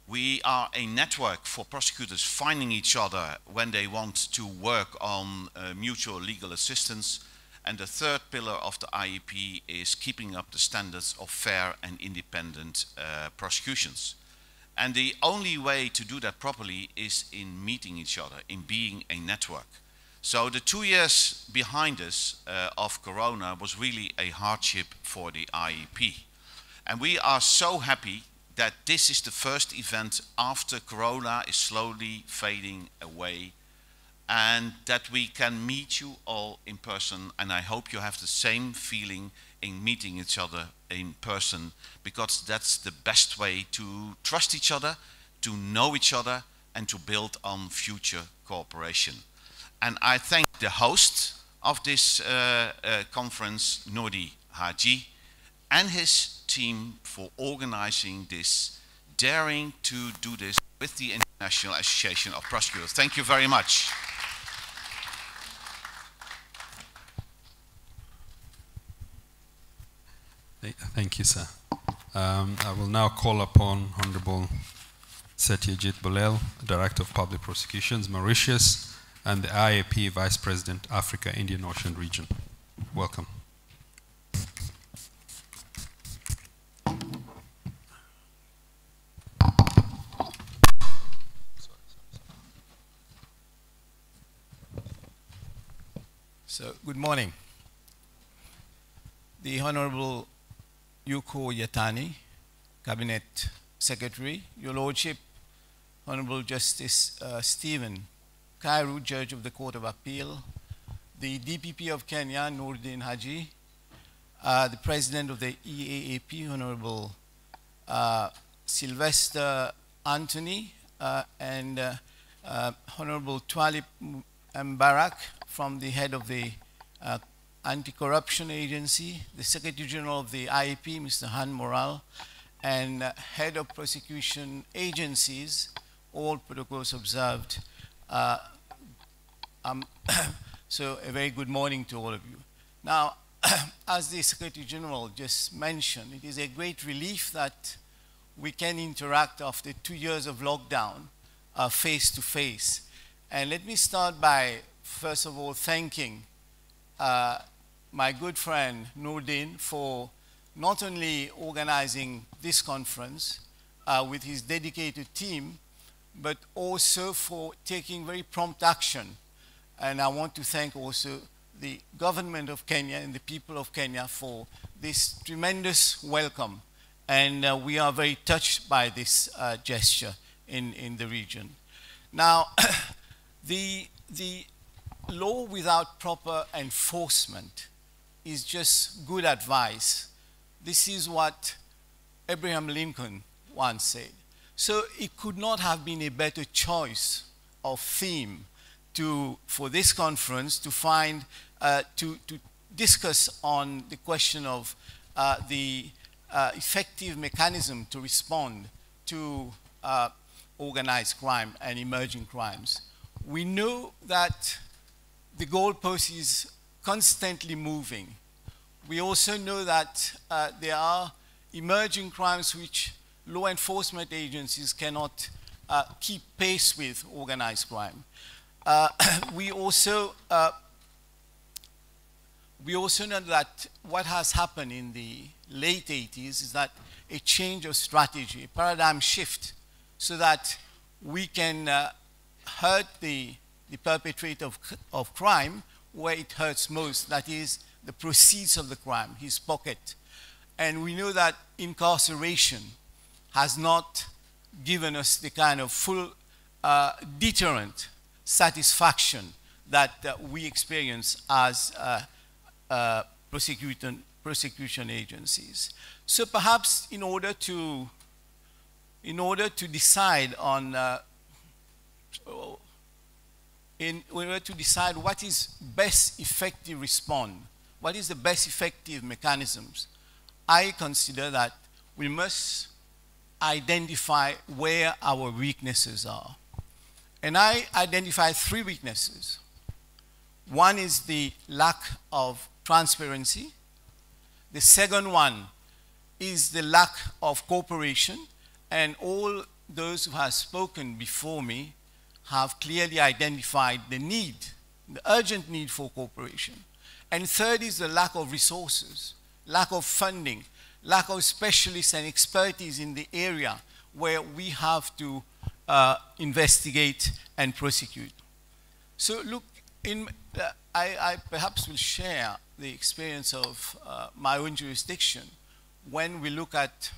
We are a network for prosecutors finding each other when they want to work on uh, mutual legal assistance. And the third pillar of the IAP is keeping up the standards of fair and independent uh, prosecutions. And the only way to do that properly is in meeting each other, in being a network. So the two years behind us uh, of Corona was really a hardship for the IAP. And we are so happy that this is the first event after Corona is slowly fading away and that we can meet you all in person. And I hope you have the same feeling in meeting each other in person because that's the best way to trust each other, to know each other, and to build on future cooperation. And I thank the host of this uh, uh, conference, Noordin Haji, and his team for organizing this, daring to do this with the International Association of Prosecutors. Thank you very much. Thank you, sir. Um, I will now call upon Honorable Satyajit Boolell, Director of Public Prosecutions, Mauritius, and the IAP Vice President, Africa, Indian Ocean Region. Welcome. So, good morning. The Honorable Ukur Yatani, Cabinet Secretary, Your Lordship, Honorable Justice uh, Stephen Kairu, Judge of the Court of Appeal, the DPP of Kenya, Noordin Haji, uh, the President of the EAAP, Honorable uh, Sylvester Anthony, uh, and uh, uh, Honorable Twalib Mbarak from the head of the Anti-Corruption Agency, the Secretary General of the IAP, Mr. Han Moral, and uh, Head of Prosecution Agencies, all protocols observed. Uh, um, so a very good morning to all of you. Now, as the Secretary General just mentioned, it is a great relief that we can interact after two years of lockdown uh, face to face. And let me start by, first of all, thanking uh, my good friend Noordin for not only organizing this conference uh, with his dedicated team, but also for taking very prompt action. And I want to thank also the government of Kenya and the people of Kenya for this tremendous welcome. And uh, we are very touched by this uh, gesture in, in the region. Now, the, the law without proper enforcement is just good advice. This is what Abraham Lincoln once said. So it could not have been a better choice of theme to, for this conference to find, uh, to, to discuss on the question of uh, the uh, effective mechanism to respond to uh, organized crime and emerging crimes. We know that the goalpost is constantly moving. We also know that uh, there are emerging crimes which law enforcement agencies cannot uh, keep pace with organized crime. Uh, we also uh, we also know that what has happened in the late 80s is that a change of strategy, a paradigm shift, so that we can uh, hurt the, the perpetrator of, of crime where it hurts most, that is, the proceeds of the crime, his pocket. And we know that incarceration has not given us the kind of full uh, deterrent satisfaction that uh, we experience as uh, uh prosecution, prosecution agencies. So perhaps in order to, in order to decide on uh, in order to decide what is best effective response, what is the best effective mechanisms, I consider that we must identify where our weaknesses are. And I identify three weaknesses. One is the lack of transparency. The second one is the lack of cooperation. And all those who have spoken before me have clearly identified the need, the urgent need for cooperation. And third is the lack of resources, lack of funding, lack of specialists and expertise in the area where we have to uh, investigate and prosecute. So look, in, uh, I, I, perhaps will share the experience of uh, my own jurisdiction when we look at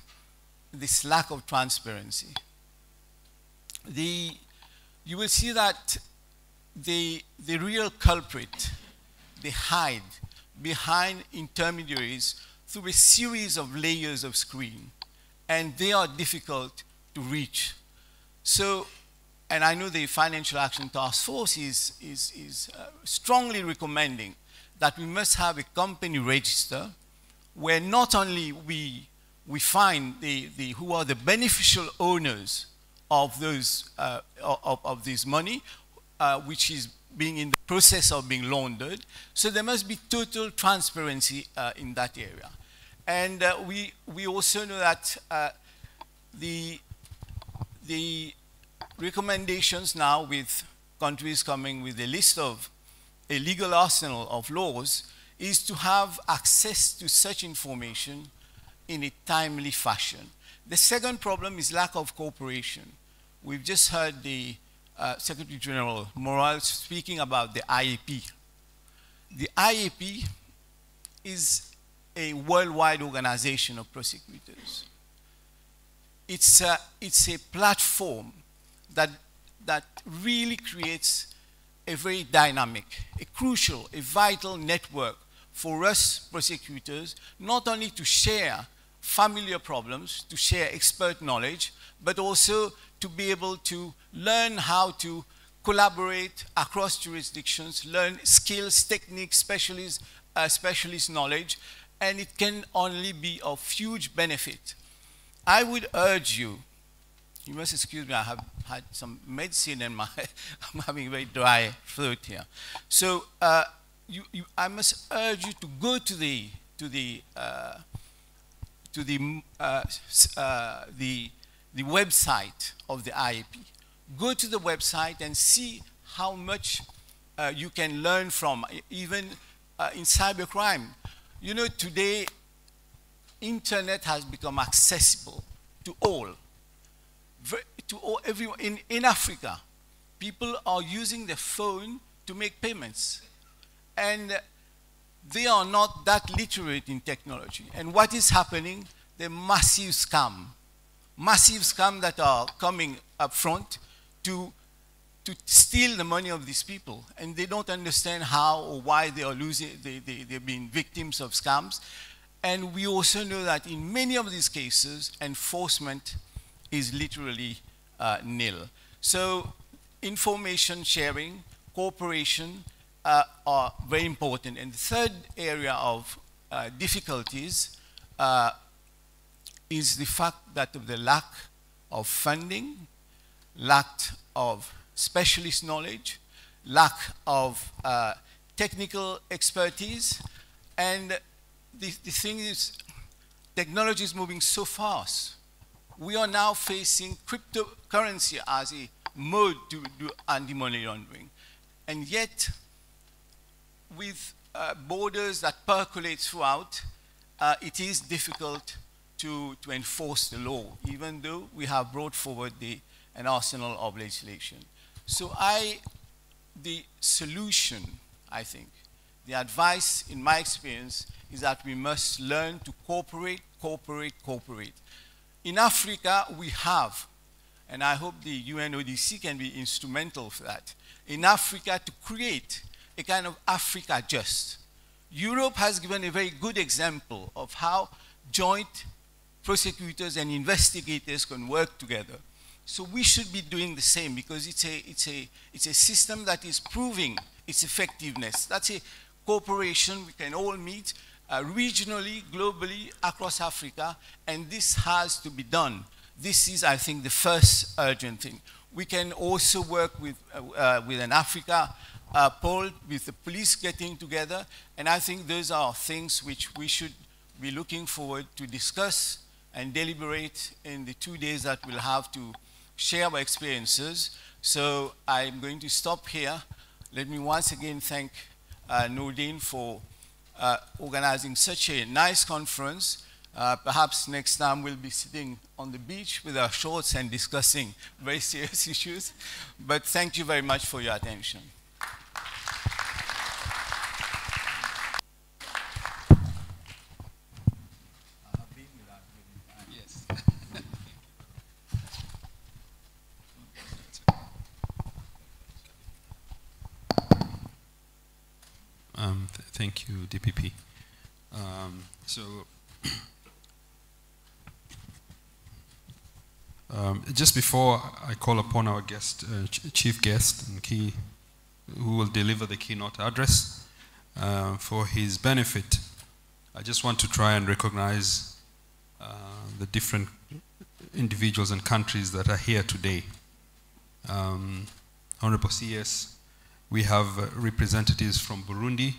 this lack of transparency. The, you will see that the, the real culprit, they hide behind intermediaries through a series of layers of screen, and they are difficult to reach. So, and I know the Financial Action Task Force is, is, is uh, strongly recommending that we must have a company register where not only we, we find the, the, who are the beneficial owners of, those, uh, of, of this money, uh, which is being in the process of being laundered. So there must be total transparency uh, in that area. And uh, we, we also know that uh, the, the recommendations now with countries coming with a list of a legal arsenal of laws is to have access to such information in a timely fashion. The second problem is lack of cooperation. We've just heard the uh, Secretary General Morales speaking about the IAP. The IAP is a worldwide organization of prosecutors. It's a, it's a platform that, that really creates a very dynamic, a crucial, a vital network for us prosecutors, not only to share familiar problems, to share expert knowledge, but also to be able to learn how to collaborate across jurisdictions, learn skills, techniques, specialist, uh, specialist knowledge, and it can only be of huge benefit. I would urge you, you must excuse me, I have had some medicine and my, I'm having a very dry throat here. So uh, you, you, I must urge you to go to the, to the, uh, to the, uh, uh, the the website of the IAP. Go to the website and see how much uh, you can learn from, even uh, in cybercrime. You know, today, internet has become accessible to all. to all, everyone. In, in Africa, people are using their phone to make payments. And they are not that literate in technology. And what is happening? The massive scam massive scams that are coming up front to, to steal the money of these people. And they don't understand how or why they are losing, they, they, they're being victims of scams. And we also know that in many of these cases, enforcement is literally uh, nil. So information sharing, cooperation uh, are very important. And the third area of uh, difficulties uh, is the fact that of the lack of funding, lack of specialist knowledge, lack of uh, technical expertise, and the, the thing is, technology is moving so fast. We are now facing cryptocurrency as a mode to do anti-money laundering. And yet, with uh, borders that percolate throughout, uh, it is difficult to, to enforce the law, even though we have brought forward the, an arsenal of legislation. So I, the solution, I think, the advice in my experience is that we must learn to cooperate, cooperate, cooperate. In Africa, we have, and I hope the UNODC can be instrumental for that, in Africa to create a kind of Africa just. Europe has given a very good example of how joint prosecutors and investigators can work together. So we should be doing the same because it's a, it's a, it's a system that is proving its effectiveness. That's a cooperation we can all meet uh, regionally, globally, across Africa, and this has to be done. This is, I think, the first urgent thing. We can also work with, uh, uh, with an Africa uh, poll, with the police getting together, and I think those are things which we should be looking forward to discuss and deliberate in the two days that we'll have to share our experiences. So I'm going to stop here. Let me once again thank uh, Noordin for uh, organizing such a nice conference. Uh, perhaps next time we'll be sitting on the beach with our shorts and discussing very serious issues. But thank you very much for your attention. Thank you, DPP. Um, so, um, just before I call upon our guest, uh, ch- chief guest, and key, who will deliver the keynote address, uh, for his benefit, I just want to try and recognize uh, the different individuals and countries that are here today. Um, Honorable CS, we have uh, representatives from Burundi,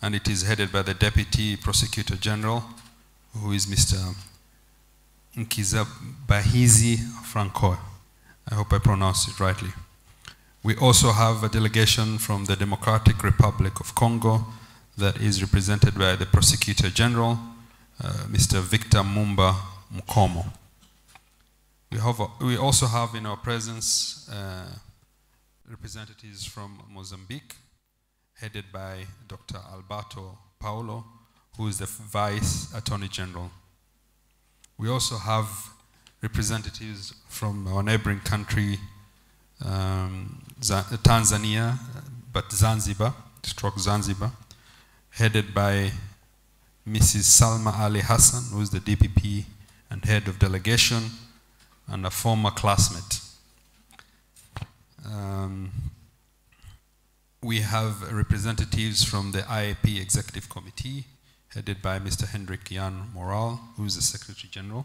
and it is headed by the Deputy Prosecutor General, who is Mr. Nkiza Bahizi Franco. I hope I pronounced it rightly. We also have a delegation from the Democratic Republic of Congo that is represented by the Prosecutor General, uh, Mr. Victor Mumba Mukomo. We, have, we also have in our presence uh, representatives from Mozambique, headed by Dr. Alberto Paulo, who is the Vice Attorney General. We also have representatives from our neighboring country, um, Tanzania, but Zanzibar, stroke Zanzibar, headed by Mrs. Salma Ali Hassan, who is the DPP and head of delegation, and a former classmate. Um, we have representatives from the IAP Executive Committee, headed by Mr. Hendrik Jan Moral, who is the Secretary General.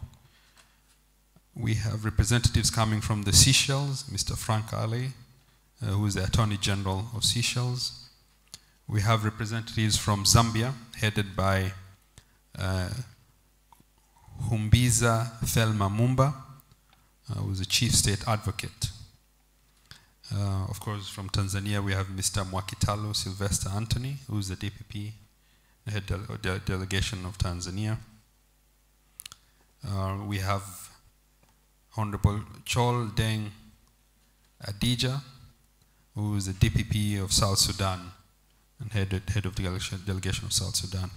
We have representatives coming from the Seychelles, Mr. Frank Ali, uh, who is the Attorney General of Seychelles. We have representatives from Zambia, headed by uh, Humbiza Thelma Mumba, uh, who is the Chief State Advocate. Uh, of course, from Tanzania, we have Mr. Mwakitalu Sylvester Anthony, who is the DPP the head de- de- delegation of Tanzania. Uh, we have Honorable Chol Deng Adija, who is the DPP of South Sudan and head, head of delegation, delegation of South Sudan.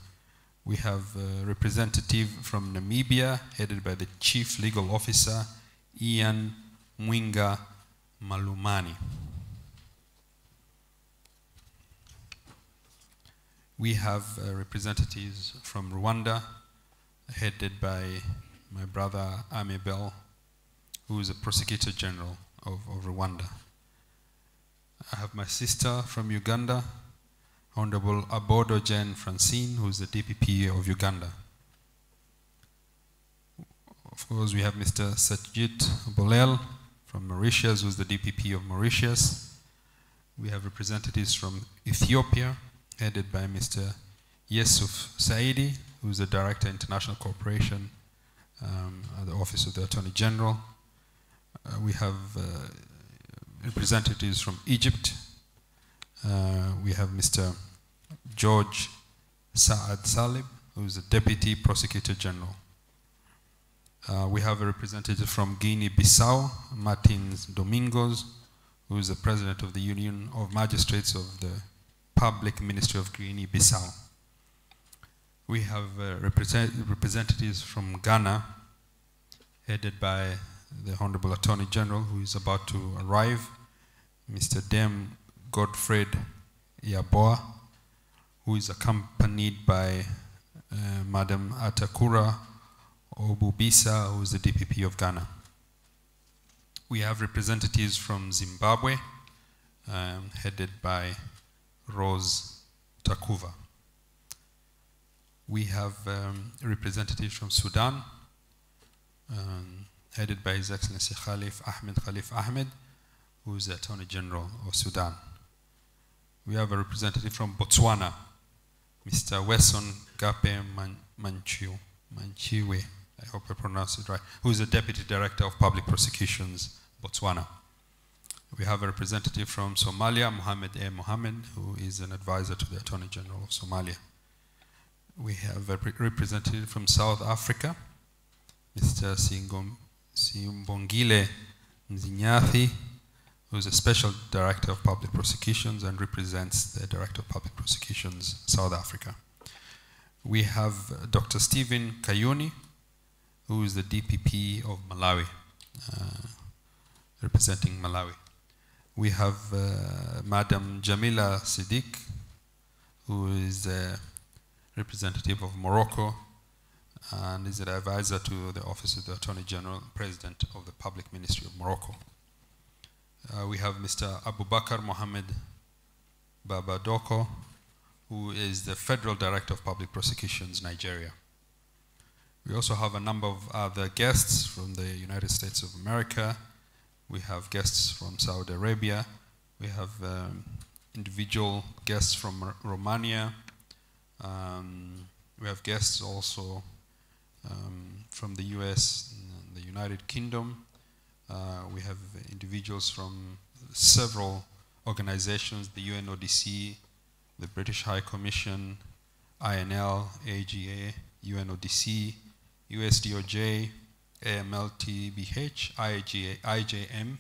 We have a representative from Namibia, headed by the Chief Legal Officer, Ian Mwinga Malumani. We have uh, representatives from Rwanda, headed by my brother Amibel, who is a prosecutor general of, of Rwanda. I have my sister from Uganda, Honorable Abodo Jen Francine, who is the DPP of Uganda. Of course, we have Mr. Satyajit Boolell from Mauritius, who is the DPP of Mauritius. We have representatives from Ethiopia, headed by Mr. Yusuf Saidi, who is the Director International Cooperation um, at the Office of the Attorney General. Uh, we have uh, representatives from Egypt. Uh, we have Mr. George Saad Salib, who is the Deputy Prosecutor General. Uh, we have a representative from Guinea-Bissau, Martins Domingos, who is the President of the Union of Magistrates of the Public Ministry of Guinea-Bissau. We have uh, represent representatives from Ghana, headed by the Honorable Attorney General, who is about to arrive, Mr. Dem Godfred Yeboah, who is accompanied by uh, Madam Atakora Obuobisa, who is the DPP of Ghana. We have representatives from Zimbabwe, um, headed by Rose Takuva. We have um, representatives from Sudan, um, headed by His Excellency Khalif Ahmed Khalif Ahmed, who is the Attorney General of Sudan. We have a representative from Botswana, Mr. Wesson Gape Man- Manchiwe, I hope I pronounced it right, who is the Deputy Director of Public Prosecutions, Botswana. We have a representative from Somalia, Mohammed A. Mohammed, who is an advisor to the Attorney General of Somalia. We have a representative from South Africa, Mr. Simbongile Nzinyathi, who is a Special Director of Public Prosecutions and represents the Director of Public Prosecutions, South Africa. We have Dr. Stephen Kayuni, who is the DPP of Malawi, uh, representing Malawi. We have uh, Madam Jamila Siddiq, who is a representative of Morocco and is an advisor to the Office of the Attorney General and President of the Public Ministry of Morocco. Uh, we have Mr. Abubakar Mohammed Babadoko, who is the Federal Director of Public Prosecutions, Nigeria. We also have a number of other guests from the United States of America. We have guests from Saudi Arabia. We have um, individual guests from R- Romania. Um, we have guests also um, from the US and the United Kingdom. Uh, we have individuals from several organizations, the UNODC, the British High Commission, INL, AGA, UNODC, USDOJ, AMLTBH, IJM,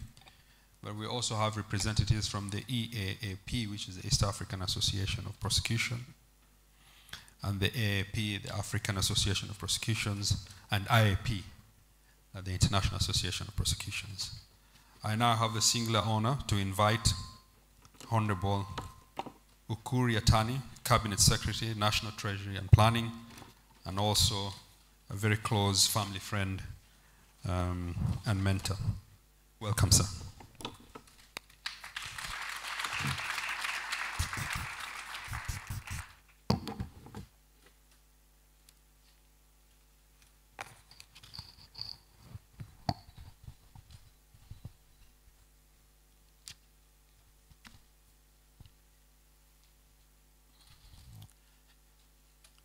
but we also have representatives from the EAAP, which is the East African Association of Prosecution, and the AAP, the African Association of Prosecutions, and IAP, uh, the International Association of Prosecutions. I now have the singular honor to invite Honorable Ukur Yatani, Cabinet Secretary, National Treasury and Planning, and also a very close family friend um, and mentor. Welcome, sir.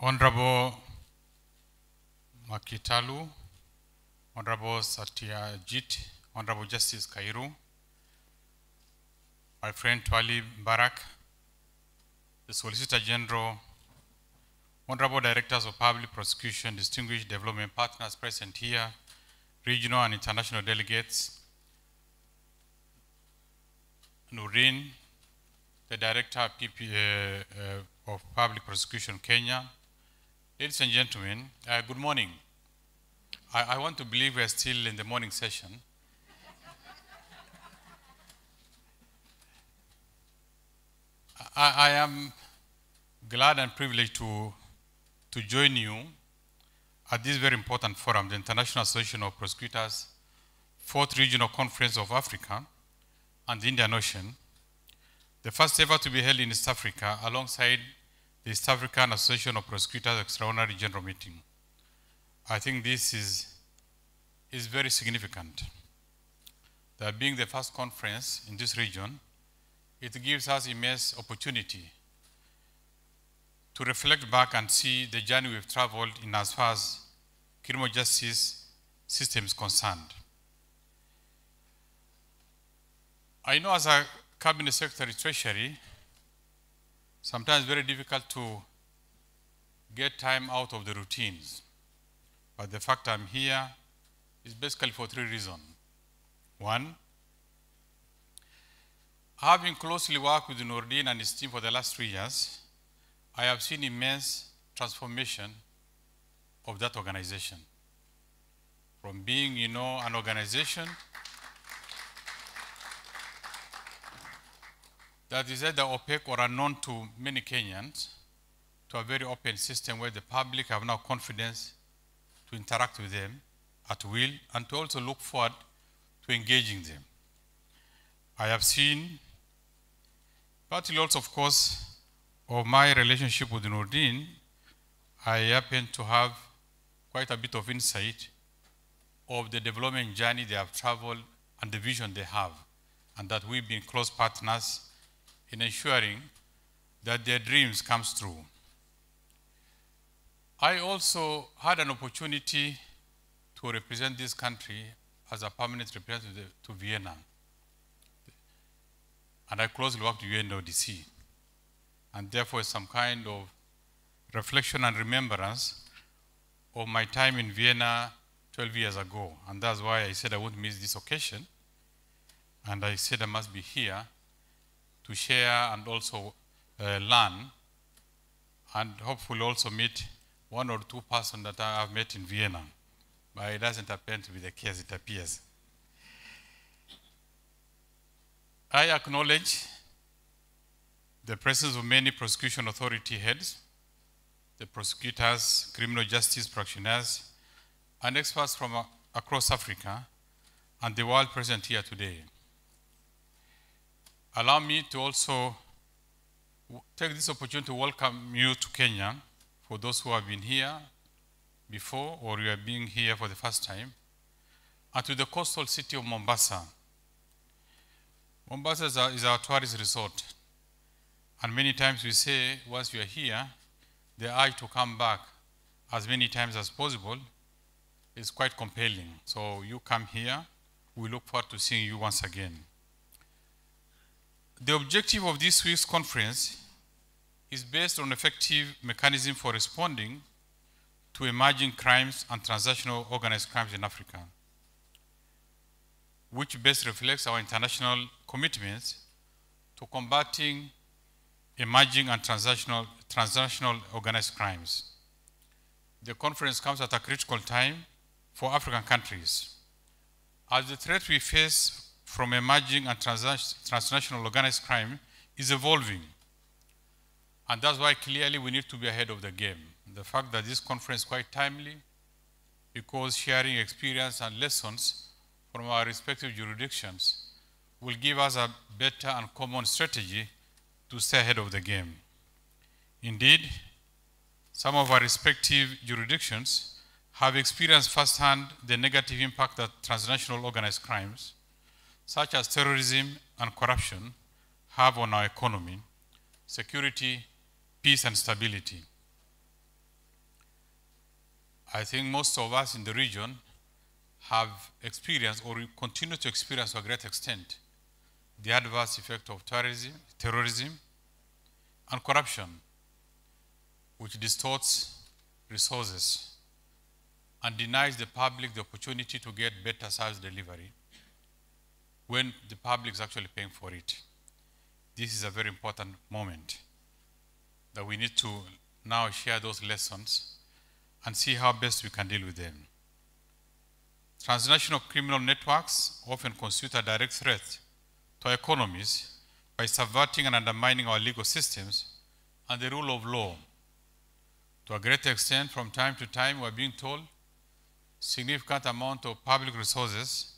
Honorable Mwakitalu, Honorable Satyajit, Honorable Justice Kairu, my friend Twalib Mbarak, the Solicitor General, Honorable Directors of Public Prosecution, distinguished development partners present here, regional and international delegates, Noordin, the Director of, PP, uh, uh, of Public Prosecution Kenya, Ladies and gentlemen, uh, good morning. I, I, want to believe we're still in the morning session. I, I, am glad and privileged to, to join you at this very important forum, the International Association of Prosecutors, Fourth Regional Conference of Africa and the Indian Ocean, the first ever to be held in East Africa alongside the East African Association of Prosecutors Extraordinary General Meeting. I think this is, is very significant. That being the first conference in this region, it gives us immense opportunity to reflect back and see the journey we've traveled in as far as criminal justice system is concerned. I know as a Cabinet Secretary Treasury, sometimes very difficult to get time out of the routines. But the fact I'm here is basically for three reasons. One, having closely worked with Noordin and his team for the last three years, I have seen immense transformation of that organization. From being, you know, an organization that is either opaque or unknown to many Kenyans to a very open system where the public have now confidence to interact with them at will and to also look forward to engaging them. I have seen, partly also, of course, of my relationship with Noordin, I happen to have quite a bit of insight of the development journey they have traveled and the vision they have, and that we've been close partners in ensuring that their dreams comes true. I also had an opportunity to represent this country as a permanent representative to Vienna. And I closely worked with UNODC. And therefore, some kind of reflection and remembrance of my time in Vienna 12 years ago. And that's why I said I won't miss this occasion. And I said I must be here to share and also uh, learn and hopefully also meet one or two persons that I have met in Vienna. But it doesn't appear to be the case, it appears. I acknowledge the presence of many prosecution authority heads, the prosecutors, criminal justice practitioners, and experts from across Africa and the world present here today. Allow me to also take this opportunity to welcome you to Kenya for those who have been here before or you are being here for the first time, and to the coastal city of Mombasa. Mombasa is our, is our tourist resort, and many times we say once you are here, the urge to come back as many times as possible is quite compelling. So you come here, we look forward to seeing you once again. The objective of this week's conference is based on effective mechanism for responding to emerging crimes and transnational organized crimes in Africa, which best reflects our international commitments to combating emerging and transnational, transnational organized crimes. The conference comes at a critical time for African countries. As the threat we face from emerging and trans- transnational organized crime is evolving, and that's why clearly we need to be ahead of the game. The fact that this conference is quite timely because sharing experience and lessons from our respective jurisdictions will give us a better and common strategy to stay ahead of the game. Indeed, some of our respective jurisdictions have experienced firsthand the negative impact that transnational organized crimes, such as terrorism and corruption, have on our economy, security, peace, and stability. I think most of us in the region have experienced or continue to experience to a great extent the adverse effect of terrorism, terrorism and corruption, which distorts resources and denies the public the opportunity to get better service delivery when the public is actually paying for it. This is a very important moment that we need to now share those lessons and see how best we can deal with them. Transnational criminal networks often constitute a direct threat to our economies by subverting and undermining our legal systems and the rule of law. To a great extent, from time to time, we're being told significant amount of public resources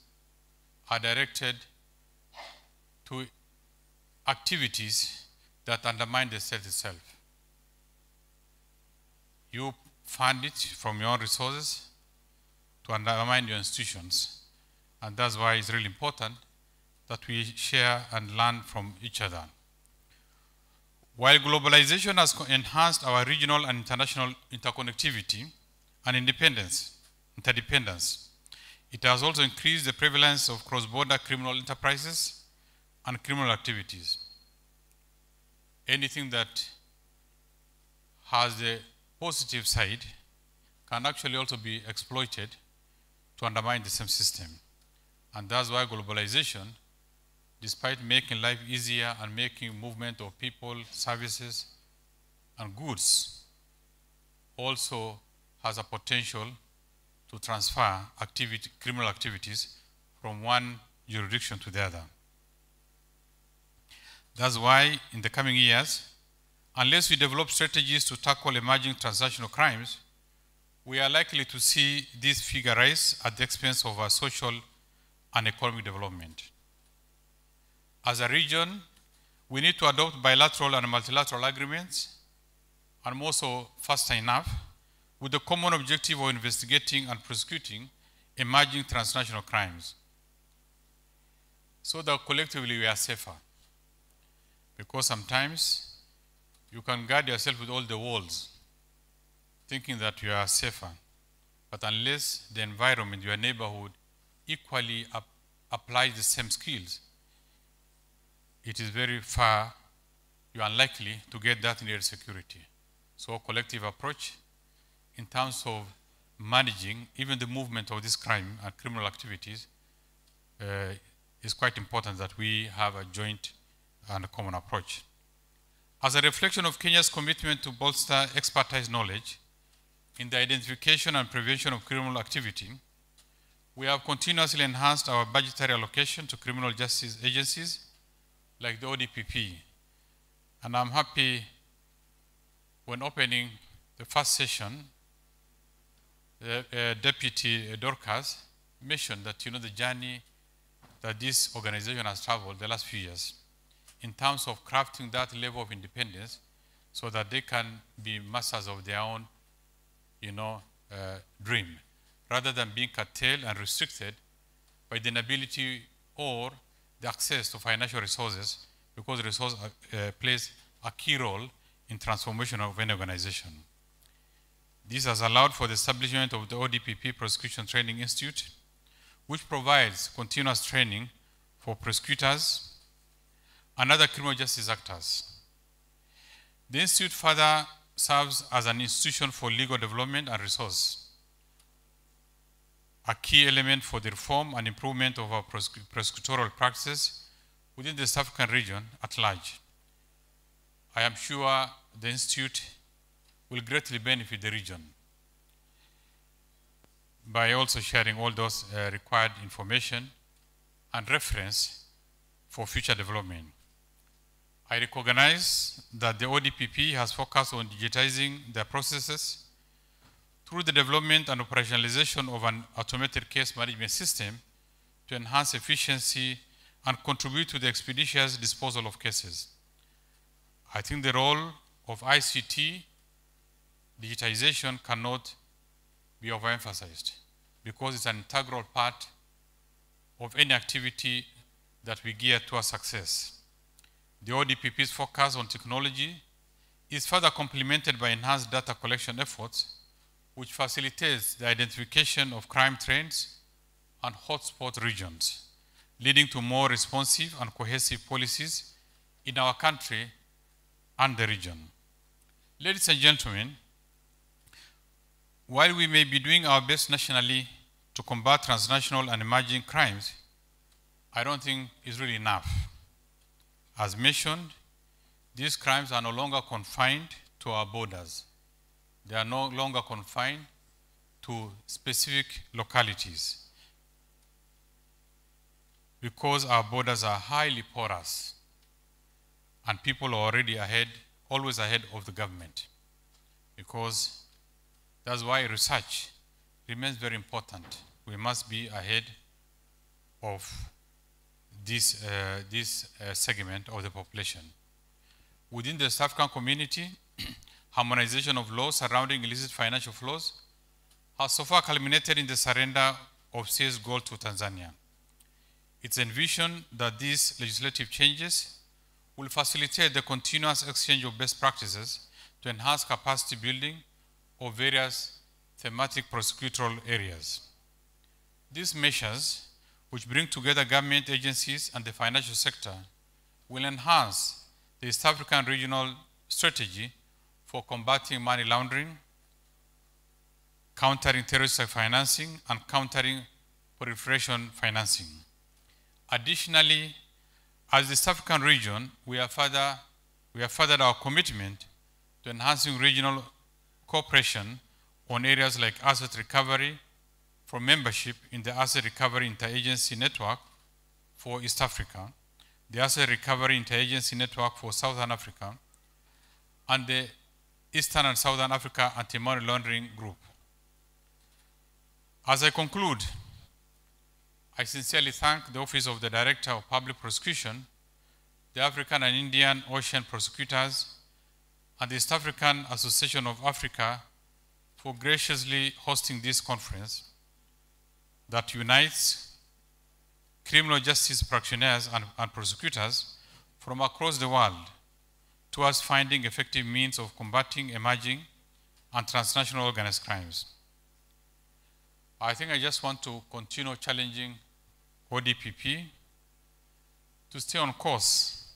are directed to activities that undermine the state itself. You fund it from your resources to undermine your institutions. And that's why it's really important that we share and learn from each other. While globalization has enhanced our regional and international interconnectivity and independence, interdependence, it has also increased the prevalence of cross-border criminal enterprises and criminal activities. Anything that has the positive side can actually also be exploited to undermine the same system. And that's why globalization, despite making life easier and making movement of people, services, and goods, also has a potential to transfer activity, criminal activities from one jurisdiction to the other. That's why in the coming years, unless we develop strategies to tackle emerging transnational crimes, we are likely to see this figure rise at the expense of our social and economic development. As a region, we need to adopt bilateral and multilateral agreements, and more so faster enough, with the common objective of investigating and prosecuting emerging transnational crimes so that collectively we are safer. Because sometimes you can guard yourself with all the walls, thinking that you are safer. But unless the environment, your neighborhood, equally ap- applies the same skills, it is very far, you are unlikely to get that near security. So a collective approach in terms of managing even the movement of this crime and criminal activities uh, is quite important that we have a joint and a common approach. As a reflection of Kenya's commitment to bolster expertise knowledge in the identification and prevention of criminal activity, we have continuously enhanced our budgetary allocation to criminal justice agencies like the ODPP And I'm happy when opening the first session, the uh, Deputy Dorcas mentioned that, you know, the journey that this organization has traveled the last few years in terms of crafting that level of independence so that they can be masters of their own, you know, uh, dream, rather than being curtailed and restricted by the inability or the access to financial resources because resource uh, plays a key role in transformation of an organization. This has allowed for the establishment of the ODPP Prosecution Training Institute, which provides continuous training for prosecutors and other criminal justice actors. The institute further serves as an institution for legal development and resource, a key element for the reform and improvement of our prosecutorial practices within the South African region at large. I am sure the institute will greatly benefit the region by also sharing all those uh, required information and reference for future development. I recognize that the ODPP has focused on digitizing their processes through the development and operationalization of an automated case management system to enhance efficiency and contribute to the expeditious disposal of cases. I think the role of ICT digitization cannot be overemphasized because it's an integral part of any activity that we gear towards success. The ODPP's focus on technology is further complemented by enhanced data collection efforts, which facilitates the identification of crime trends and hotspot regions, leading to more responsive and cohesive policies in our country and the region. Ladies and gentlemen, while we may be doing our best nationally to combat transnational and emerging crimes, I don't think it's really enough. As mentioned, these crimes are no longer confined to our borders. They are no longer confined to specific localities because our borders are highly porous and people are already ahead, always ahead of the government because that's why research remains very important. We must be ahead of this, uh, this uh, segment of the population. Within the South community, harmonization of laws surrounding illicit financial flows has so far culminated in the surrender of CS Gold to Tanzania. It's envisioned that these legislative changes will facilitate the continuous exchange of best practices to enhance capacity building of various thematic prosecutorial areas. These measures, which bring together government agencies and the financial sector, will enhance the East African regional strategy for combating money laundering, countering terrorist financing, and countering proliferation financing. Additionally, as the South African region, we have, further, we have furthered our commitment to enhancing regional cooperation on areas like asset recovery for membership in the Asset Recovery Interagency Network for East Africa, the Asset Recovery Interagency Network for Southern Africa, and the Eastern and Southern Africa Anti-Money Laundering Group. As I conclude, I sincerely thank the Office of the Director of Public Prosecution, the African and Indian Ocean Prosecutors, and the East African Association of Africa for graciously hosting this conference that unites criminal justice practitioners and, and prosecutors from across the world towards finding effective means of combating emerging and transnational organized crimes. I think I just want to continue challenging ODPP to stay on course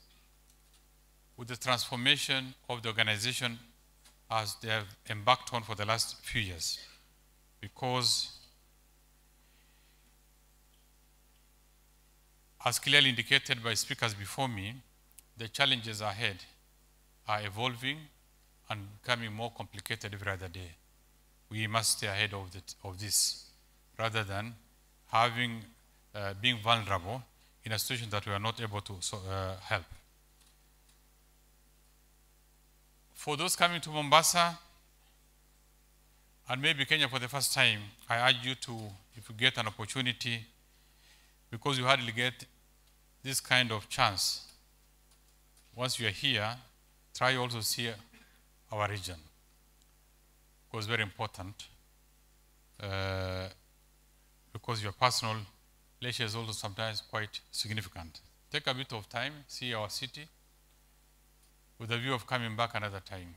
with the transformation of the organization as they have embarked on for the last few years. Because, as clearly indicated by speakers before me, the challenges ahead are evolving and becoming more complicated every other day. We must stay ahead of, the, of this rather than having, uh, being vulnerable in a situation that we are not able to so, uh, help. For those coming to Mombasa and maybe Kenya for the first time, I urge you to, if you get an opportunity, because you hardly get this kind of chance, once you are here, try also see our region. Because very important. Uh, because your personal leisure is also sometimes quite significant. Take a bit of time, see our city, with a view of coming back another time.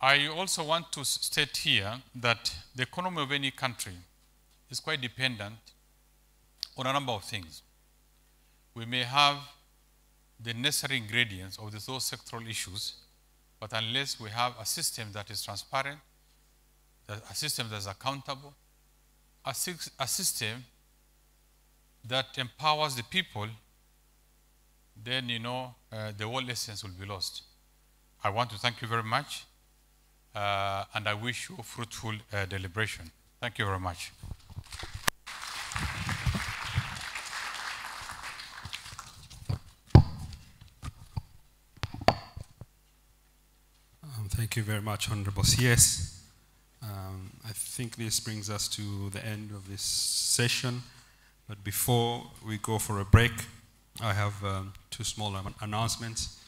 I also want to state here that the economy of any country is quite dependent on a number of things. We may have the necessary ingredients of those sectoral issues, but unless we have a system that is transparent, a system that is accountable, a, system that empowers the people, then, you know, uh, the whole essence will be lost. I want to thank you very much, uh, and I wish you fruitful uh, deliberation. Thank you very much. Thank you very much, Honorable CS. Um, I think this brings us to the end of this session. But before we go for a break, I have um, two small announcements.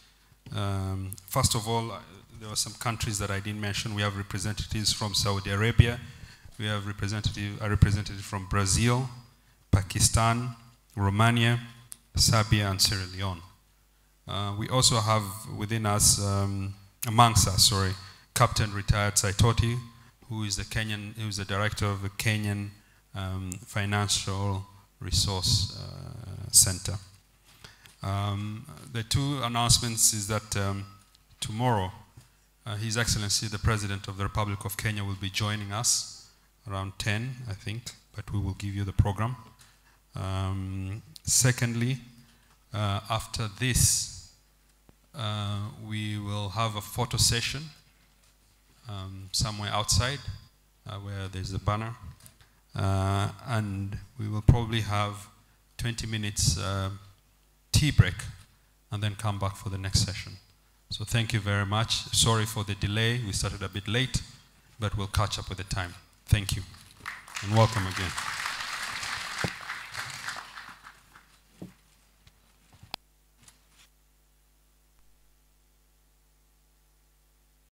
Um, first of all, uh, there are some countries that I didn't mention. We have representatives from Saudi Arabia. We have representative, a representative from Brazil, Pakistan, Romania, Serbia, and Sierra Leone. Uh, we also have within us, um, amongst us, sorry, Captain retired Saitoti, who is the Kenyan, who is the director of the Kenyan um, Financial Resource uh, Center. Um, the two announcements is that um, tomorrow, uh, His Excellency the President of the Republic of Kenya will be joining us around 10, I think, but we will give you the program. Um, secondly, uh, after this, uh, we will have a photo session um, somewhere outside uh, where there's a banner. Uh, and we will probably have 20 minutes uh, tea break and then come back for the next session. So thank you very much. Sorry for the delay. We started a bit late, but we'll catch up with the time. Thank you. And welcome again.